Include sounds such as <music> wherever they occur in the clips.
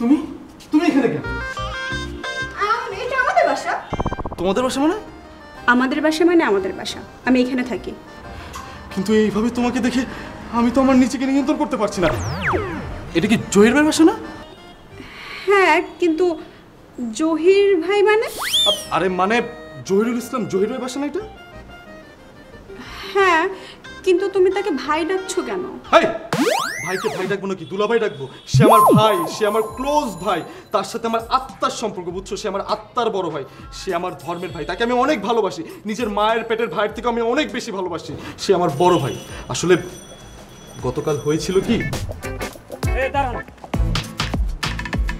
তুমি? তুমি এখানে কেন? এটা আমাদের বাসা। তোমাদের বাসা মানে? আমাদের বাসা মানে আমাদের বাসা। আমি এখানে থাকি। কিন্তু এইভাবে তোমাকে দেখে আমি তো আমার নিজেকে নিয়ন্ত্রণ করতে পারছি না। এটা কি জহির ভাইয়ের বাসা না? হ্যাঁ কিন্তু জহির ভাই মানে? আরে মানে জহিরুল ইসলাম জহির ভাইয়ের বাসা না এটা? হ্যাঁ কিন্তু তুমি তাকে ভাই ডাকছো কেন? হাই! ভাইকে ভাই ডাকবো নাকি? দুলা ভাই ডাকবো? সে আমার ভাই সে আমার ক্লোজ ভাই। তার সাথে আমার আত্মার সম্পর্ক বুঝছ? সে আমার আত্মার বড় ভাই। সে আমার ধর্মের ভাই। তাকে আমি অনেক ভালোবাসি। নিজের মায়ের পেটের ভাইয়ের থেকে আমি অনেক বেশি ভালোবাসি। সে আমার বড় ভাই। আসলে গতকাল হয়েছিল কি?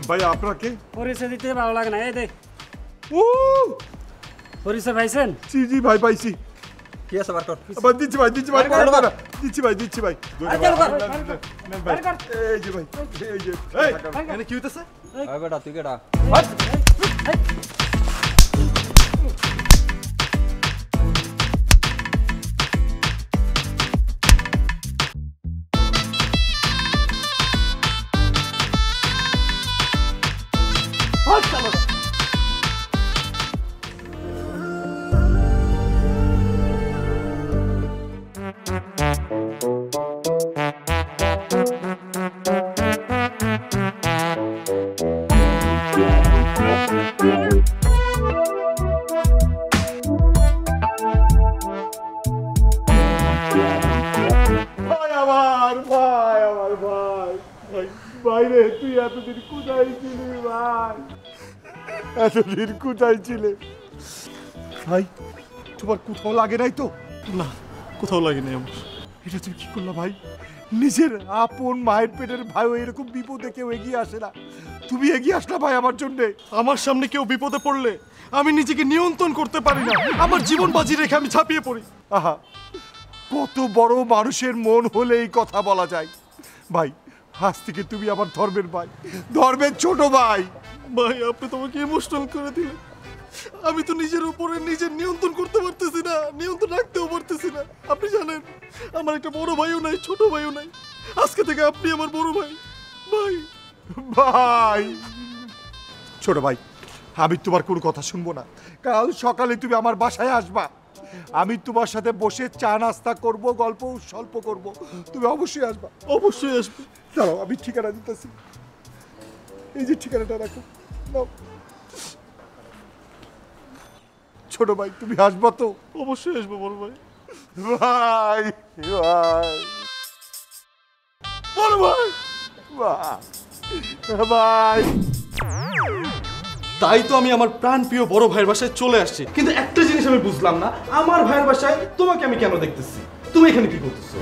ভাই আপনাকে? পরিচয় দিতে ভালো লাগে না। এই দেখ। ও পরিচয় পাইছেন? জি জি ভাই পাইছি। কি আছে বার কর আবার দিচ্ছি ভাই দিচ্ছি ভাই বার কর, বড় না। দিচ্ছি ভাই দিচ্ছি ভাই আর চালু কর, নেন ভাই। বার কর। এই যে ভাই এই যে এই এখানে কি এতদিন কোথায় ছিলে? ভাই তোমার কোথাও লাগে নাই তো? না কোথাও লাগেনি আমার। এটা তুমি কি করলা ভাই? নিজের আপন মায়ের পেটের ভাই এরকম বিপদে কেউ এগিয়ে আসে না। তুমি এগিয়ে আসলা ভাই আমার জন্যে। আমার সামনে কেউ বিপদে পড়লে আমি নিজেকে নিয়ন্ত্রণ করতে পারি না। আমার জীবন বাজি রেখে আমি ছাপিয়ে পড়ি। আহা কত বড় মানুষের মন হলে এই কথা বলা যায়। ভাই আজ থেকে তুমি আমার ধর্মের ভাই। ধর্মের ছোট ভাই। ভাই আপনি তোমাকে ইমোশনাল করে দিলেন। আমি তো নিজের উপরে নিজের নিয়ন্ত্রণ করতে পারতেছি না নিয়ন্ত্রণ রাখতেও পারতেছি না। আপনি জানেন আমার একটা বড় ভাইও নাই ছোট ভাইও নাই। আজকে থেকে আপনি আমার বড় ভাই। ভাই ভাই। ছোট ভাই আমি তোমার কোনো কথা শুনব না। কাল সকালে তুমি আমার বাসায় আসবা। আমি তোমার সাথে বসে চা নাস্তা করব গল্প স্বল্প করব। তুমি অবশ্যই আসবা। অবশ্যই আসবে। দাঁড়াও আমি ঠিকানা দিতেছি। এই যে ঠিকানাটা রাখো। ছোট ভাই তুমি আসবা তো? অবশ্যই আসব বড় ভাই। ভাই ভাই। বড় ভাই ভাই ভাই। তাই তো আমি আমার প্রাণ প্রিয় বড় ভাইয়ের বাসায় চলে আসছি। কিন্তু একটা জিনিস আমি বুঝলাম না আমার ভাইয়ের বাসায় তোমাকে আমি কেন দেখতেছি? তুমি এখানে কি করতেছো?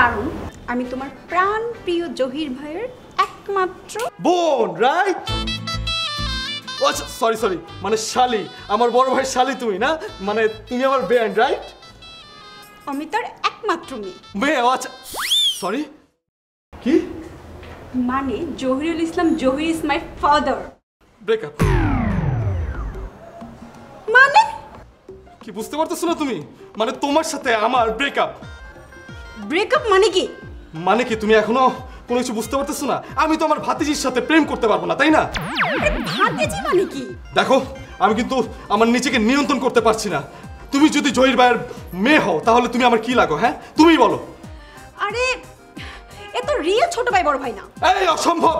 কারণ আমি তোমার প্রাণ প্রিয় জহির ভাইয়ের একমাত্র বোন রাইট আচ্ছা সরি সরি মানে শালি আমার বড় ভাই শালি তুমি না? মানে তুমি আমার বেআইন রাইট আমি তার একমাত্র মেয়ে। মেয়ে ও আচ্ছা সরি কি? মানে Zahirul Islam Zahir is my father. Breakup মানে? কি বুঝতে পারতেছো না তুমি? মানে তোমার সাথে আমার ব্রেকআপ ব্রেকআপ মানে কি? মানে কি তুমি এখনও কোনো কিছু বুঝতে পারতেছো না? আমি তো আমার ভাতিজির সাথে প্রেম করতে পারব না তাই না? ভাতিজি মানে কি? দেখো আমি কিন্তু আমার নিজেকে নিয়ন্ত্রণ করতে পারছি না। তুমি যদি জহির ভাইয়ের মেয়ে হও তাহলে তুমি আমার কি লাগো হ্যাঁ? তুমিই বলো। আরে এ তো রিয়েল ছোট ভাই বড় ভাই না। এই অসম্ভব।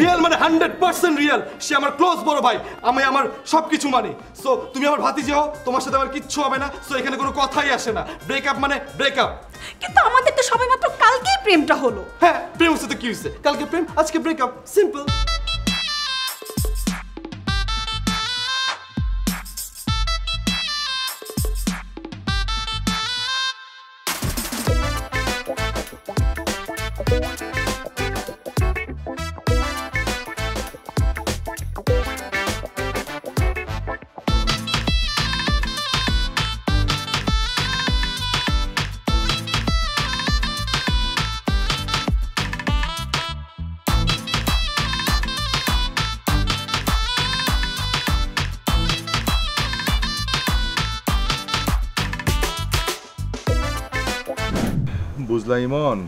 রিয়েল মানে হান্ড্রেড পার্সেন্ট রিয়েল সে আমার ক্লোজ বড় ভাই। আমি আমার সব কিছু মানি। সো তুমি আমার ভাতিজি হও তোমার সাথে আমার কিচ্ছু হবে না। সো এখানে কোনো কথাই আসে না। ব্রেকআপ মানে ব্রেকআপ কিন্তু আমাদের তো সবাই মাত্র কালকেই প্রেমটা হলো। হ্যাঁ প্রেম হচ্ছে তো কি হয়েছে? কালকে প্রেম আজকে ব্রেকআপ সিম্পল বুঝলা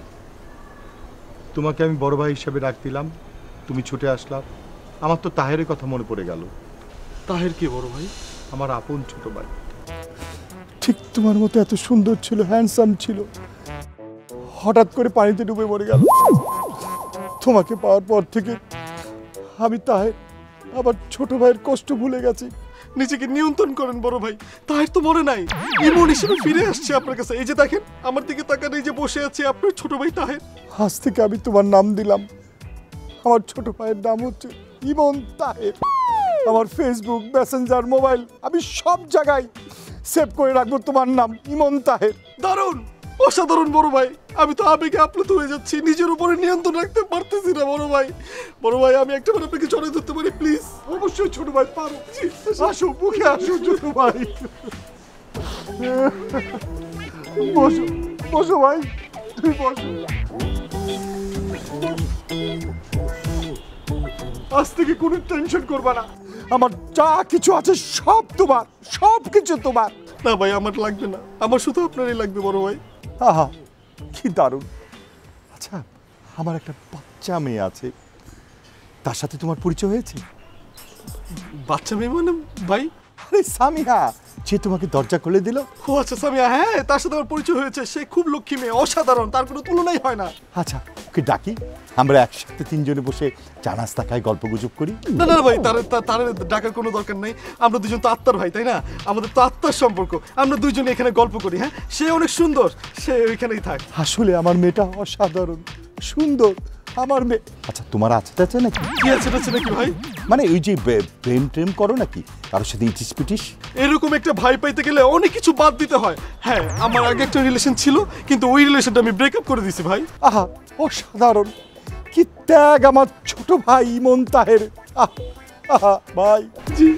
তোমাকে আমি বড় ভাই হিসেবে ডাক দিলাম তুমি ছুটে আসলাম আমার তো তাহেরের কথা মনে পড়ে গেল। তাহের কি বড় ভাই? আমার আপন ছোট ভাই। ঠিক তোমার মতো এত সুন্দর ছিল হ্যান্ডসাম ছিল। হঠাৎ করে পানিতে ডুবে মরে গেল। তোমাকে পাওয়ার পর থেকে আমি তাহের আবার ছোট ভাইয়ের কষ্ট ভুলে গেছি। নিজেকে নিয়ন্ত্রণ করেন বড় ভাই। তাহের তো মনে নাই। ইমন হিসেবে ফিরে আসছে আপনার কাছে। এই যে দেখেন, আমার দিকে তাকান, এই যে বসে আছে আপনার ছোট ভাই তাহের। আজ থেকে আমি তোমার নাম দিলাম। আমার ছোট ভাইয়ের নাম হচ্ছে ইমন তাহের। আমার ফেসবুক মেসেঞ্জার মোবাইল আমি সব জায়গায় সেভ করে রাখব তোমার নাম, ইমন তাহের। দারুণ! অসাধারণ বড় ভাই। আমি তো আবেগে আপ্লুত হয়ে যাচ্ছি, নিজের উপরে নিয়ন্ত্রণ রাখতে পারতেছি না, বড় ভাই। বড় ভাই, আমি একটা বার আপনাকে জড়িয়ে ধরতে পারি, প্লিজ। অবশ্যই ছোট ভাই, পারো। আসো, মুখে আসো, ছোট ভাই। বসো বসো ভাই তুমি বসো। আজ থেকে কোনো টেনশন করবা না। আমার যা কিছু আছে সব তোমার, সব কিছু তোমার। না ভাই, আমার লাগবে না। আমার শুধু আপনারই লাগবে, বড় ভাই। আহা। কি দারুণ। আচ্ছা আমার একটা বাচ্চা মেয়ে আছে। তার সাথে তোমার পরিচয় হয়েছে? বাচ্চা মেয়ে মানে ভাই? আরে সামিহা যে তোমাকে দরজা খুলে দিল? ও আচ্ছা সামিয়া হ্যাঁ তার সাথে আমার পরিচয় হয়েছে। সে খুব লক্ষ্মী মেয়ে অসাধারণ তার কোনো তুলনাই হয় না। আচ্ছা ওকে ডাকি। আমরা একসাথে তিনজনে বসে চা নাস্তা খাই গল্প গুজব করি। না না ভাই তার তার- তার ডাকার কোনো দরকার নেই। আমরা দুজন তো আত্মার ভাই তাই না? আমাদের তো আত্মার সম্পর্ক। আমরা দুজনে এখানে গল্প করি হ্যাঁ? সে অনেক সুন্দর সে ওইখানেই থাক। আসলে আমার মেয়েটা অসাধারণ সুন্দর। আমার মেয়ে আচ্ছা তোমার আছে আছে নাকি? কি আছে আছে নাকি ভাই? মানে ওই যে বে- প্রেম করো নাকি? কারোর সাথে ইটিস পিটিস? এরকম একটা ভাই পাইতে গেলে অনেক কিছু বাদ দিতে হয়। হ্যাঁ আমার আগে একটা রিলেশন ছিল কিন্তু ওই রিলেশনটা আমি ব্রেকআপ করে দিয়েছি ভাই। আহা অসাধারণ। কি ত্যাগ আমার ছোট ভাই ইমন তাহের আহ, ভাই। জি।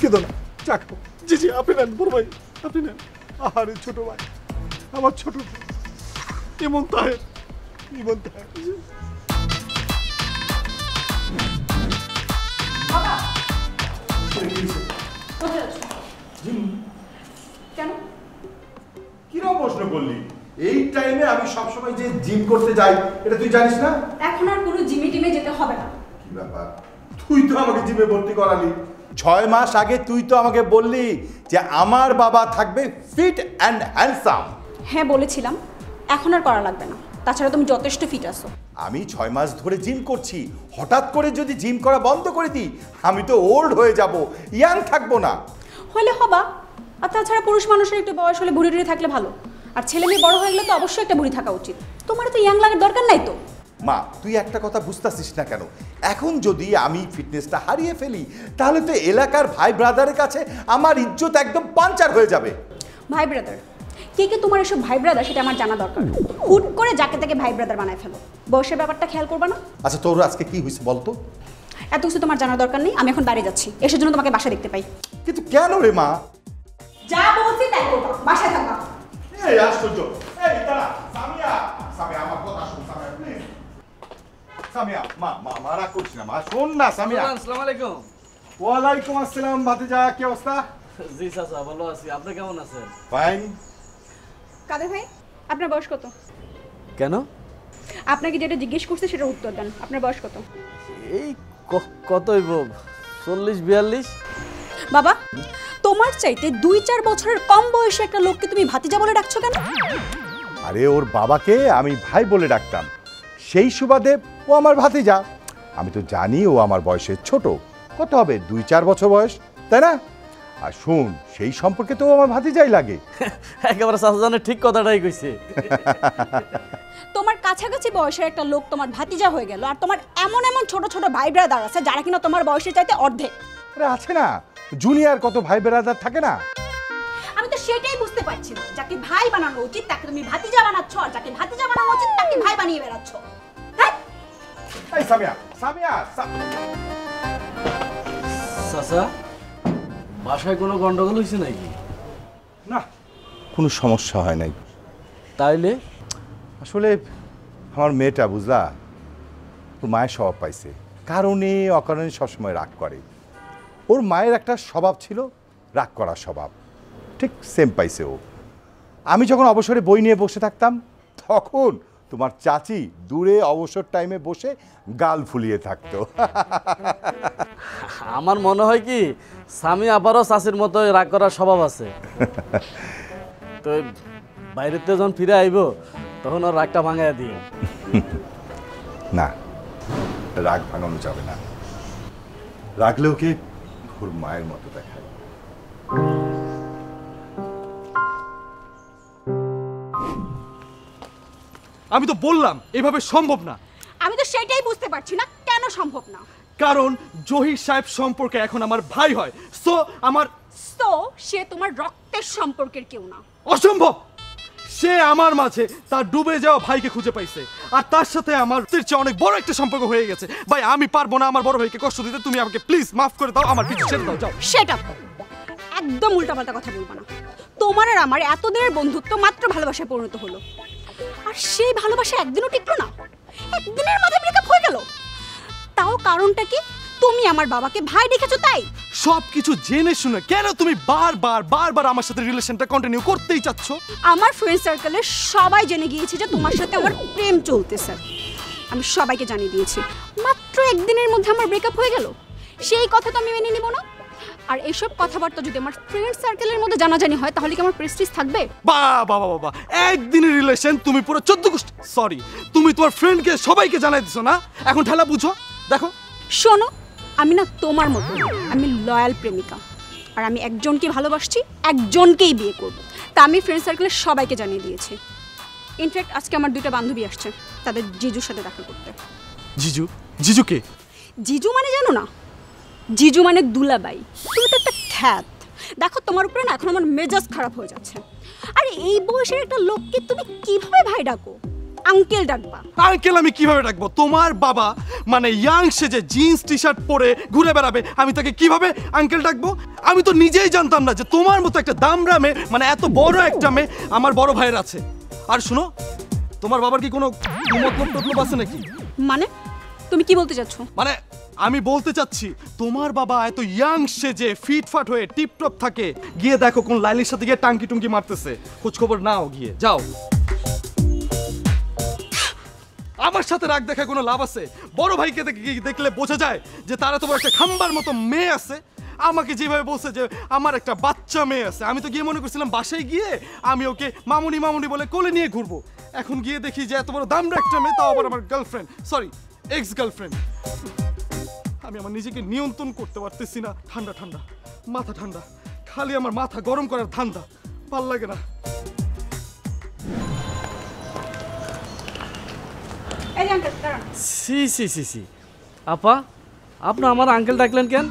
কেঁদো না চা খাও জি জি আপনি নেন বড় ভাই আপনি নেন। আহারে ছোট ভাই। আমার ছোট তাহের ইমন তাহের কেন কিরম প্রশ্ন করলি এই টাইমে আমি সবসময় যে জিম করতে যাই এটা তুই জানিস না এখন আর কোনো জিমে টিমে যেতে হবে না কি ব্যাপার তুই তো আমাকে জিমে ভর্তি করালি ছয় মাস আগে তুই তো আমাকে বললি যে আমার বাবা থাকবে ফিট অ্যান্ড হ্যান্ডসাম হ্যাঁ বলেছিলাম। এখন আর করা লাগবে না। তাছাড়া তুমি যথেষ্ট ফিট আছো। আমি ছয় মাস ধরে জিম করছি। হঠাৎ করে যদি জিম করা বন্ধ করে দিই আমি তো ওল্ড হয়ে যাব ইয়াং থাকব না। হলে হবা। আর তাছাড়া পুরুষ মানুষের একটু বয়স হলে বুড়ি টুড়ি থাকলে ভালো। আর ছেলে মেয়ে বড় হয়ে গেলে তো অবশ্যই একটা বুড়ি থাকা উচিত। তোমার তো ইয়াং লাগার দরকার নাই তো? মা তুই একটা কথা বুঝতেছিস না কেন? এখন যদি আমি ফিটনেসটা হারিয়ে ফেলি তাহলে তো এলাকার ভাই ব্রাদারের কাছে আমার ইজ্জত একদম পাঞ্চার হয়ে যাবে। ভাই ব্রাদার কে কে তোমার এসব ভাই ব্রাদার সেটা আমার জানা দরকার। হুট করে যাকে তাকে ভাই ব্রাদার বানায় ফেলো। বয়সের ব্যাপারটা খেয়াল করবা না? আচ্ছা তোর আজকে কি হয়েছে বলতো? এত কিছু তোমার জানার দরকার নেই আমি এখন বাইরে যাচ্ছি। এসের জন্য তোমাকে বাসা দেখতে পাই। কিন্তু কেন রে মা? যা বলছি তাই করবা বাসায় থাকবা। এই আশ্চর্য। এই দাঁড়া সামিয়া। সামিয়া আমার কথা শুন সামিয়া প্লিজ সামিয়া মা মা মা রাগ করছিস না মা। শোন না সামিয়া। আসসালামু আলাইকুম। ওয়ালাইকুম আসসালাম ভাতিজা কি অবস্থা? জি চাচা ভালো আছি। আপনি কেমন আছেন? ফাইন কাদের ভাই? আপনার বয়স কত? কেন? আপনাকে যেটা জিজ্ঞেস করছে সেটা উত্তর দেন। আপনার বয়স কত? এই কতই বব চল্লিশ বিয়াল্লিশ? বাবা তোমার চাইতে দুই চার বছরের কম বয়সী একটা লোককে তুমি ভাতিজা বলে ডাকছো কেন? আরে ওর বাবাকে আমি ভাই বলে ডাকতাম। সেই সুবাদে ও আমার ভাতিজা। আমি তো জানি ও আমার বয়সের ছোট। কত হবে? দুই চার বছর বয়স তাই না? আর শুন সেই সম্পর্কে তো আমার ভাতিজাই লাগে। <laughs> একেবারে জানে ঠিক কথাটাই কইছে। <laughs> তোমার কাছাকাছি বয়সের একটা লোক তোমার ভাতিজা হয়ে গেল আর তোমার এমন এমন ছোট ছোট ভাই ব্রাদার আছে যারা কিনা তোমার বয়সের চাইতে অর্ধেক। আরে আছে না জুনিয়র কত ভাই বেড়াদার থাকে না? আমি তো সেটাই বুঝতে পারছি না যাকে ভাই বানানো উচিত তাকে তুমি ভাতিজা বানাচ্ছ আর যাকে ভাতিজা বানানো উচিত তাকে ভাই বানিয়ে বেড়াচ্ছ। হ্যাঁ? এই সামিয়া সামিয়া সা- চাচা? বাসায় কোনো গন্ডগোল হয়েছে নাকি? না কোনো সমস্যা হয় নাই। তাইলে? আসলে আমার মেয়েটা বুঝলা ওর মায়ের স্বভাব পাইছে। কারণে অকারণে সবসময় রাগ করে। ওর মায়ের একটা স্বভাব ছিল রাগ করার স্বভাব। ঠিক সেম পাইছে ও। আমি যখন অবসরে বই নিয়ে বসে থাকতাম তখন তোমার চাচি দূরে অবসর টাইমে বসে গাল ফুলিয়ে থাকতো। <laughs> আমার মনে হয় কি স্বামী আবারও চাষির মতো রাগ করার স্বভাব আছে। <laughs> তো বাইরেতে যখন ফিরে আইব তখন ওর রাগটা ভাঙাইয়া দিই <laughs> না রাগ ভাঙানো যাবে না। রাগলে ওকে ওর মায়ের মতো দেখায়। আমি তো বললাম এভাবে সম্ভব না। আমি তো সেটাই বুঝতে পারছি না কেন সম্ভব না? কারণ জহির সাহেব সম্পর্কে এখন আমার ভাই হয় সো আমার তো সে তোমার রক্তের সম্পর্কের কেউ না। অসম্ভব! সে আমার মাঝে তার ডুবে যাওয়া ভাইকে খুঁজে পাইছে আর তার সাথে আমার এর চেয়ে অনেক বড় একটা সম্পর্ক হয়ে গেছে। ভাই আমি পারব না আমার বড় ভাইকে কষ্ট দিতে তুমি আমাকে প্লিজ মাফ করে দাও আমার পিছু ছেড়ে দাও যাও। সেটা একদম উল্টাপাল্টা কথা বলব না। তোমার আর আমার এতদিনের বন্ধুত্ব মাত্র ভালোবাসায় পরিণত হলো। আর সেই ভালোবাসা একদিনও টিকলো না। একদিনের মাথায় ব্রেকআপ হয়ে গেল। তাও কারণটা কি? তুমি আমার বাবাকে ভাই দেখেছ তাই? সব কিছু জেনে শুনে কেন তুমি বারবার বারবার আমার সাথে রিলেশনটা কন্টিনিউ করতেই চাচ্ছ? আমার ফ্রেন্ড সার্কেলে সবাই জেনে গিয়েছে যে তোমার সাথে আমার প্রেম চলতেছে আমি সবাইকে জানিয়ে দিয়েছি। মাত্র একদিনের মধ্যে আমার ব্রেকআপ হয়ে গেল। সেই কথা তো আমি মেনে নিব না। আর এইসব কথাবার্তা যদি আমার ফ্রেন্ড সার্কেলের মধ্যে জানাজানি হয় তাহলে কি আমার প্রেস্টিজ থাকবে? বা বাবা বাবা একদিনের রিলেশন তুমি পুরো চোদ্দ গোষ্ঠী সরি তুমি তোমার ফ্রেন্ডকে সবাইকে জানাই দিছো না? এখন ঠেলা বুঝো দেখো। শোনো আমি না তোমার মতো আমি লয়াল প্রেমিকা। আর আমি একজনকে ভালোবাসছি একজনকেই বিয়ে করব। তা আমি ফ্রেন্ড সার্কেলের সবাইকে জানিয়ে দিয়েছি। ইনফ্যাক্ট আজকে আমার দুইটা বান্ধবী আসছে তাদের জিজুর সাথে দেখা করতে। জিজু? জিজুকে জিজু মানে জানো না জিজু মানে দুলাবাই। তুমি তো একটা খ্যাত। দেখো তোমার উপরে না এখন আমার মেজাজ খারাপ হয়ে যাচ্ছে। আরে এই বয়সের একটা লোককে তুমি কীভাবে ভাই ডাকো? আঙ্কেল ডাকবা। আঙ্কেল আমি কীভাবে রাখব তোমার বাবা মানে ইয়াং সেজে জিন্স টি শার্ট পরে ঘুরে বেড়াবে। আমি তাকে কীভাবে আঙ্কেল ডাকবো? আমি তো নিজেই জানতাম না যে তোমার মতো একটা দামরা মেয়ে মানে এত বড় একটা মেয়ে আমার বড় ভাইয়ের আছে। আর শুনো তোমার বাবার কি কোনো মতলব টতলব আছে নাকি? মানে? তুমি কি বলতে চাচ্ছ? মানে আমি বলতে চাচ্ছি, তোমার বাবা এত ইয়াং সেজে ফিটফাট হয়ে টিপটপ থাকে। গিয়ে দেখো কোন লাইনের সাথে গিয়ে টাঙ্কি টুঙ্কি মারতেছে। খোঁজ খবর নাও গিয়ে, যাও। আমার সাথে রাগ দেখা কোনো লাভ আছে? বড় ভাইকে দেখলে বোঝা যায় যে তারা তোমার একটা খাম্বার মতো মেয়ে আছে? আমাকে যেভাবে বলছে যে আমার একটা বাচ্চা মেয়ে আছে। আমি তো গিয়ে মনে করছিলাম বাসায় গিয়ে আমি ওকে মামুনি মামুনি বলে কোলে নিয়ে ঘুরবো। এখন গিয়ে দেখি যে এত বড় দামরা একটা মেয়ে, তাও আবার আমার গার্লফ্রেন্ড সরি এক্স গার্লফ্রেন্ড আমি আমার নিজেকে নিয়ন্ত্রণ করতে পারতেছি না। ঠান্ডা ঠান্ডা। মাথা ঠান্ডা। খালি আমার মাথা গরম করার ধান্দা। ভালো লাগে না। সি সি সি সি আপা আপনি আমার আঙ্কেল ডাকলেন কেন?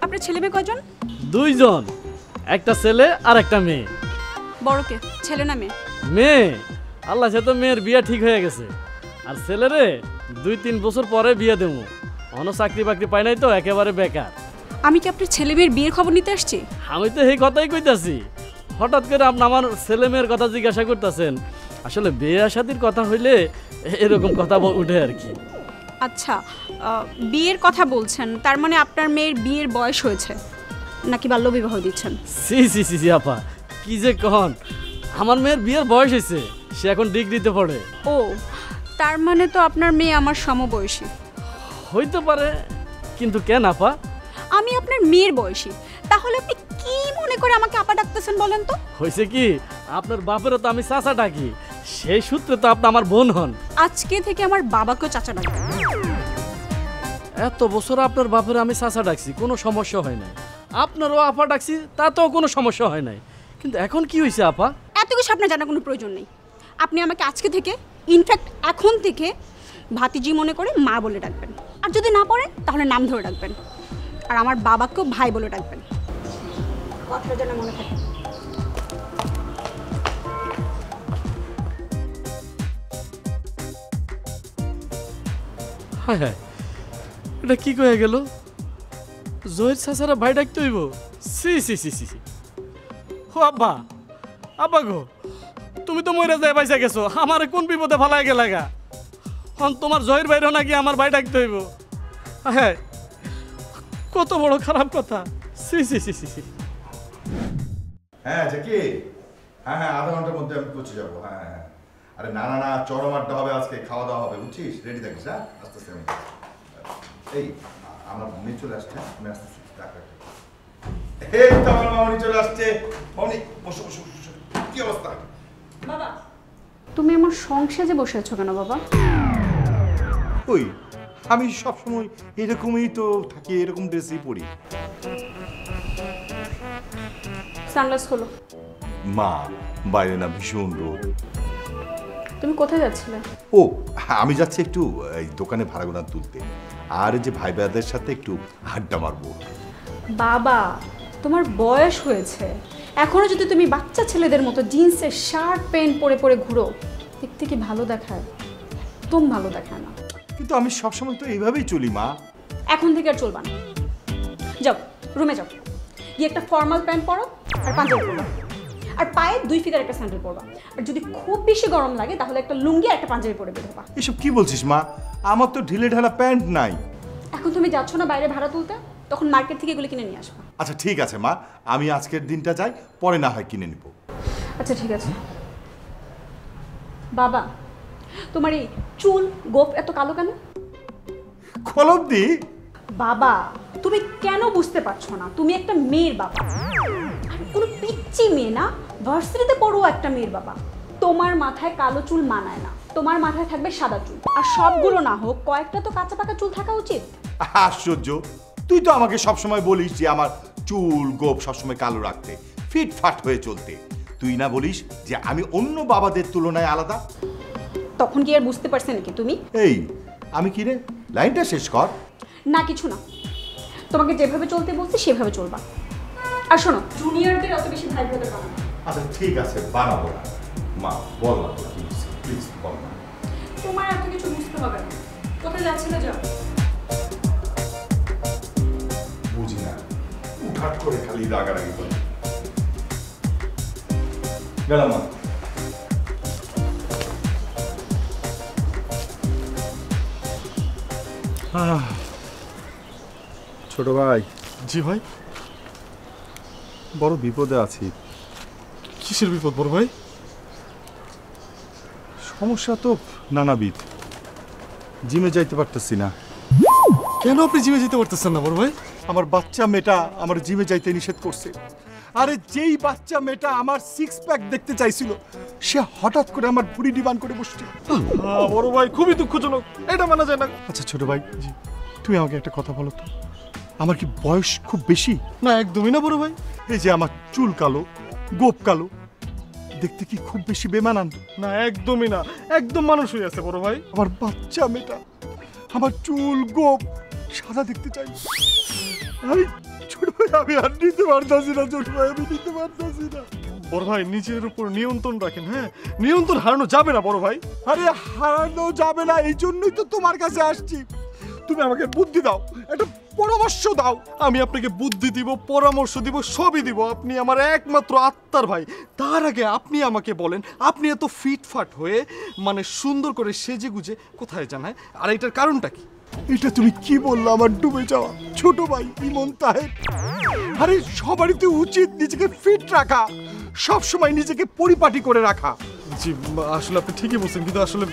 আপনার ছেলে মেয়ে কয়জন? দুইজন। একটা ছেলে আর একটা মেয়ে। বড়কে ছেলে না মেয়ে? মেয়ে? আল্লাহ সে তো মেয়ের বিয়ে ঠিক হয়ে গেছে। আর ছেলেরে দুই তিন বছর পরে বিয়ে দেবো। অন্য চাকরি বাকরি পাই নাই তো একেবারে বেকার। আমি কি আপনার ছেলে মেয়ের বিয়ের খবর নিতে আসছি? আমি তো এই কথাই কইতাছি। হঠাৎ করে আপনি আমার ছেলে মেয়ের কথা জিজ্ঞাসা করতেছেন। আসলে বিয়ে শাদির কথা হইলে এরকম কথা উঠে আর কি। আচ্ছা বিয়ের কথা বলছেন তার মানে আপনার মেয়ের বিয়ের বয়স হয়েছে নাকি বাল্যবিবাহ দিচ্ছেন? সি সি সি সি আপা কি যে কন? আমার মেয়ের বিয়ের বয়স হয়েছে সে এখন ডিগ্রিতে পড়ে। ও তার মানে তো আপনার মেয়ে আমার সমবয়সী। হইতে পারে কিন্তু কেন আপা? আমি আপনার মেয়ের বয়সী। তাহলে আপনি কি মনে করে আমাকে আপা ডাকতেছেন বলেন তো? হয়েছে কি আপনার বাপেরও তো আমি চাচা ডাকি। সেই সূত্রে তো আপনি আমার বোন হন। আজকে থেকে আমার বাবাকেও চাচা ডাকবেন। এত বছর আপনার বাপের আমি চাচা ডাকছি কোনো সমস্যা হয় নাই। আপনারও আপা ডাকছি তাতেও কোনো সমস্যা হয় নাই। কিন্তু এখন কি হয়েছে আপা? এত কিছু আপনার জানার কোনো প্রয়োজন নেই। আপনি আমাকে আজকে থেকে ইনফ্যাক্ট এখন থেকে ভাতিজি মনে করে মা বলে ডাকবেন। আর যদি না পড়েন, তাহলে নাম ধরে ডাকবেন আর আমার বাবাকেও ভাই বলে ডাকবেন। কথাটা যেন মনে থাকে। এটা কি কয়ে গেল? জয়ের চাচারা ভাই ডাকতে হইব? সি সি সি সি। ও আব্বা আব্বা গো, তুমি তো মরে যায় পাইসা গেছো। আমার কোন বিপদে ফালাই গেলে হন তোমার জয়ের বাইরেও নাকি আমার ভাই ডাকতে হইব। হ্যাঁ কত বড় খারাপ কথা। সি সি সি সি সি। হ্যাঁ জ্যাকি। হ্যাঁ হ্যাঁ আধা ঘণ্টার মধ্যে আমি পৌঁছে যাব। হ্যাঁ হ্যাঁ আরে না না না চরম আড্ডা হবে আজকে খাওয়া দাওয়া হবে বুঝছিস? রেডি থাকিস হ্যাঁ? আস্তে আস্তে আমি এই আমরা মনি চলে আসছে হ্যাঁ? আমি রাখ রাখ রাখ। এই তো আমার মামনি চলে আসছে। মামনি বসো বসো বসো, বসো। কি অবস্থা? বাবা তুমি আমার সংসারে বসে আছো কেন বাবা? ওই আমি সবসময় এরকমই তো থাকি এরকম ড্রেসই পরি। সানগ্লাস খোলো। মা বাইরে না ভীষণ রোদ। তুমি কোথায় যাচ্ছিলে? ও আমি যাচ্ছি একটু এই দোকানে ভাড়া গোনা তুলতে। আর যে ভাই ভাইদের সাথে একটু আড্ডা মারবো। বাবা তোমার বয়স হয়েছে। এখনও যদি তুমি বাচ্চা ছেলেদের মতো জিন্সের শার্ট প্যান্ট পরে পরে ঘুরো দেখতে কি ভালো দেখায়? একদম ভালো দেখায় না। কিন্তু আমি সবসময় তো এইভাবেই চলি মা। এখন থেকে আর চলবা না। যাও রুমে যাও। গিয়ে একটা ফর্মাল প্যান্ট পরো আর পাঞ্জাবি পরো আর পায়ে দুই ফিগার একটা স্যান্ডেল পরবা। আর যদি খুব বেশি গরম লাগে তাহলে একটা লুঙ্গি আর একটা পাঞ্জাবি পরে বের হবা। এসব কি বলছিস মা? আমার তো ঢিলে ঢালা প্যান্ট নাই। এখন তুমি যাচ্ছ না বাইরে ভাড়া তুলতে? তখন মার্কেট থেকে এগুলো কিনে নিয়ে আসবা। আচ্ছা ঠিক আছে মা। আমি আজকের দিনটা যাই পরে না হয় কিনে নিব। আচ্ছা ঠিক আছে। বাবা তোমার এই চুল গোপ এত কালো কেন? দি বাবা তুমি কেন বুঝতে পারছ না? তুমি একটা মেয়ের বাবা। আর কোনো পিচ্ছি মেয়ে না? ভার্সিটিতে পড়ো একটা মেয়ের বাবা। তোমার মাথায় কালো চুল মানায় না। তোমার মাথায় থাকবে সাদা চুল। আর সবগুলো না হোক কয়েকটা তো কাঁচা পাকা চুল থাকা উচিত। আশ্চর্য। তুই তো আমাকে সবসময় বলিস যে আমার চুল গোপ সবসময় কালো রাখতে ফিট ফাট হয়ে চলতে। তুই না বলিস যে আমি অন্য বাবাদের তুলনায় আলাদা? তখন কি আর বুঝতে পারছে নাকি তুমি? এই আমি কি রে? লাইনটা শেষ কর। না কিছু না। তোমাকে যেভাবে চলতে বলছি সেভাবে চলবা। আর শোনো জুনিয়রদের অত বেশি ভাই ব্রাদার বানানো আচ্ছা ঠিক আছে বানাবো না। মা বল না তো প্লিজ প্লিজ বল না। তোমার এত কিছু বুঝতে হবে না। কোথায় যাচ্ছিলে যাও? বুঝি না। উঠাট করে খালি রাগারাগি করে। গেলাম মা। ছোট ভাই। জি ভাই। বড় বিপদে আছি। কিসের বিপদ বড় ভাই? সমস্যা তো নানাবিধ। জিমে যাইতে পারতেছি না। কেন আপনি জিমে যেতে পারতেছেন না বড় ভাই? আমার বাচ্চা মেয়েটা আমার জিমে যাইতে নিষেধ করছে। আরে যেই বাচ্চা মেয়েটা আমার সিক্স প্যাক দেখতে চাইছিল সে হঠাৎ করে আমার ভুড়ি ডিমান্ড করে বসছে। বড় ভাই খুবই দুঃখজনক। এটা মানা যায় না। আচ্ছা ছোট ভাই জি তুমি আমাকে একটা কথা বলো তো। আমার কি বয়স খুব বেশি? না একদমই না বড় ভাই। এই যে আমার চুল কালো গোপ কালো দেখতে কি খুব বেশি বেমানান? না একদমই না। একদম মানুষ হয়ে আছে বড় ভাই। আমার বাচ্চা মেয়েটা আমার চুল গোপ সাদা দেখতে চাই। আমি আর নিতে পারতাছি না ছোট ভাই আমি নিতে পারতাছি না। বড় ভাই নিজের উপর নিয়ন্ত্রণ রাখেন হ্যাঁ? নিয়ন্ত্রণ হারানো যাবে না বড় ভাই। আরে হারানো যাবে না এই জন্যই তো তোমার কাছে আসছি। তুমি আমাকে বুদ্ধি দাও একটা পরামর্শ দাও। আমি আপনাকে বুদ্ধি দিব পরামর্শ দিব সবই দিব। আপনি আমার একমাত্র আত্মার ভাই। তার আগে আপনি আমাকে বলেন আপনি এত ফিটফাট হয়ে মানে সুন্দর করে সেজে গুজে কোথায় যান হ্যাঁ? আর এটার কারণটা কি? এটা তুমি কি বলল আমার ডুবে যাওয়া? ছোট ভাই ইমন তাহের। আরে, সবারই তো উচিত নিজেকে ফিট রাখা। সব সময় নিজেকে পরিপাটি করে রাখা। জি, আসলে আপনি ঠিকই বলছেন, কিন্তু আসলে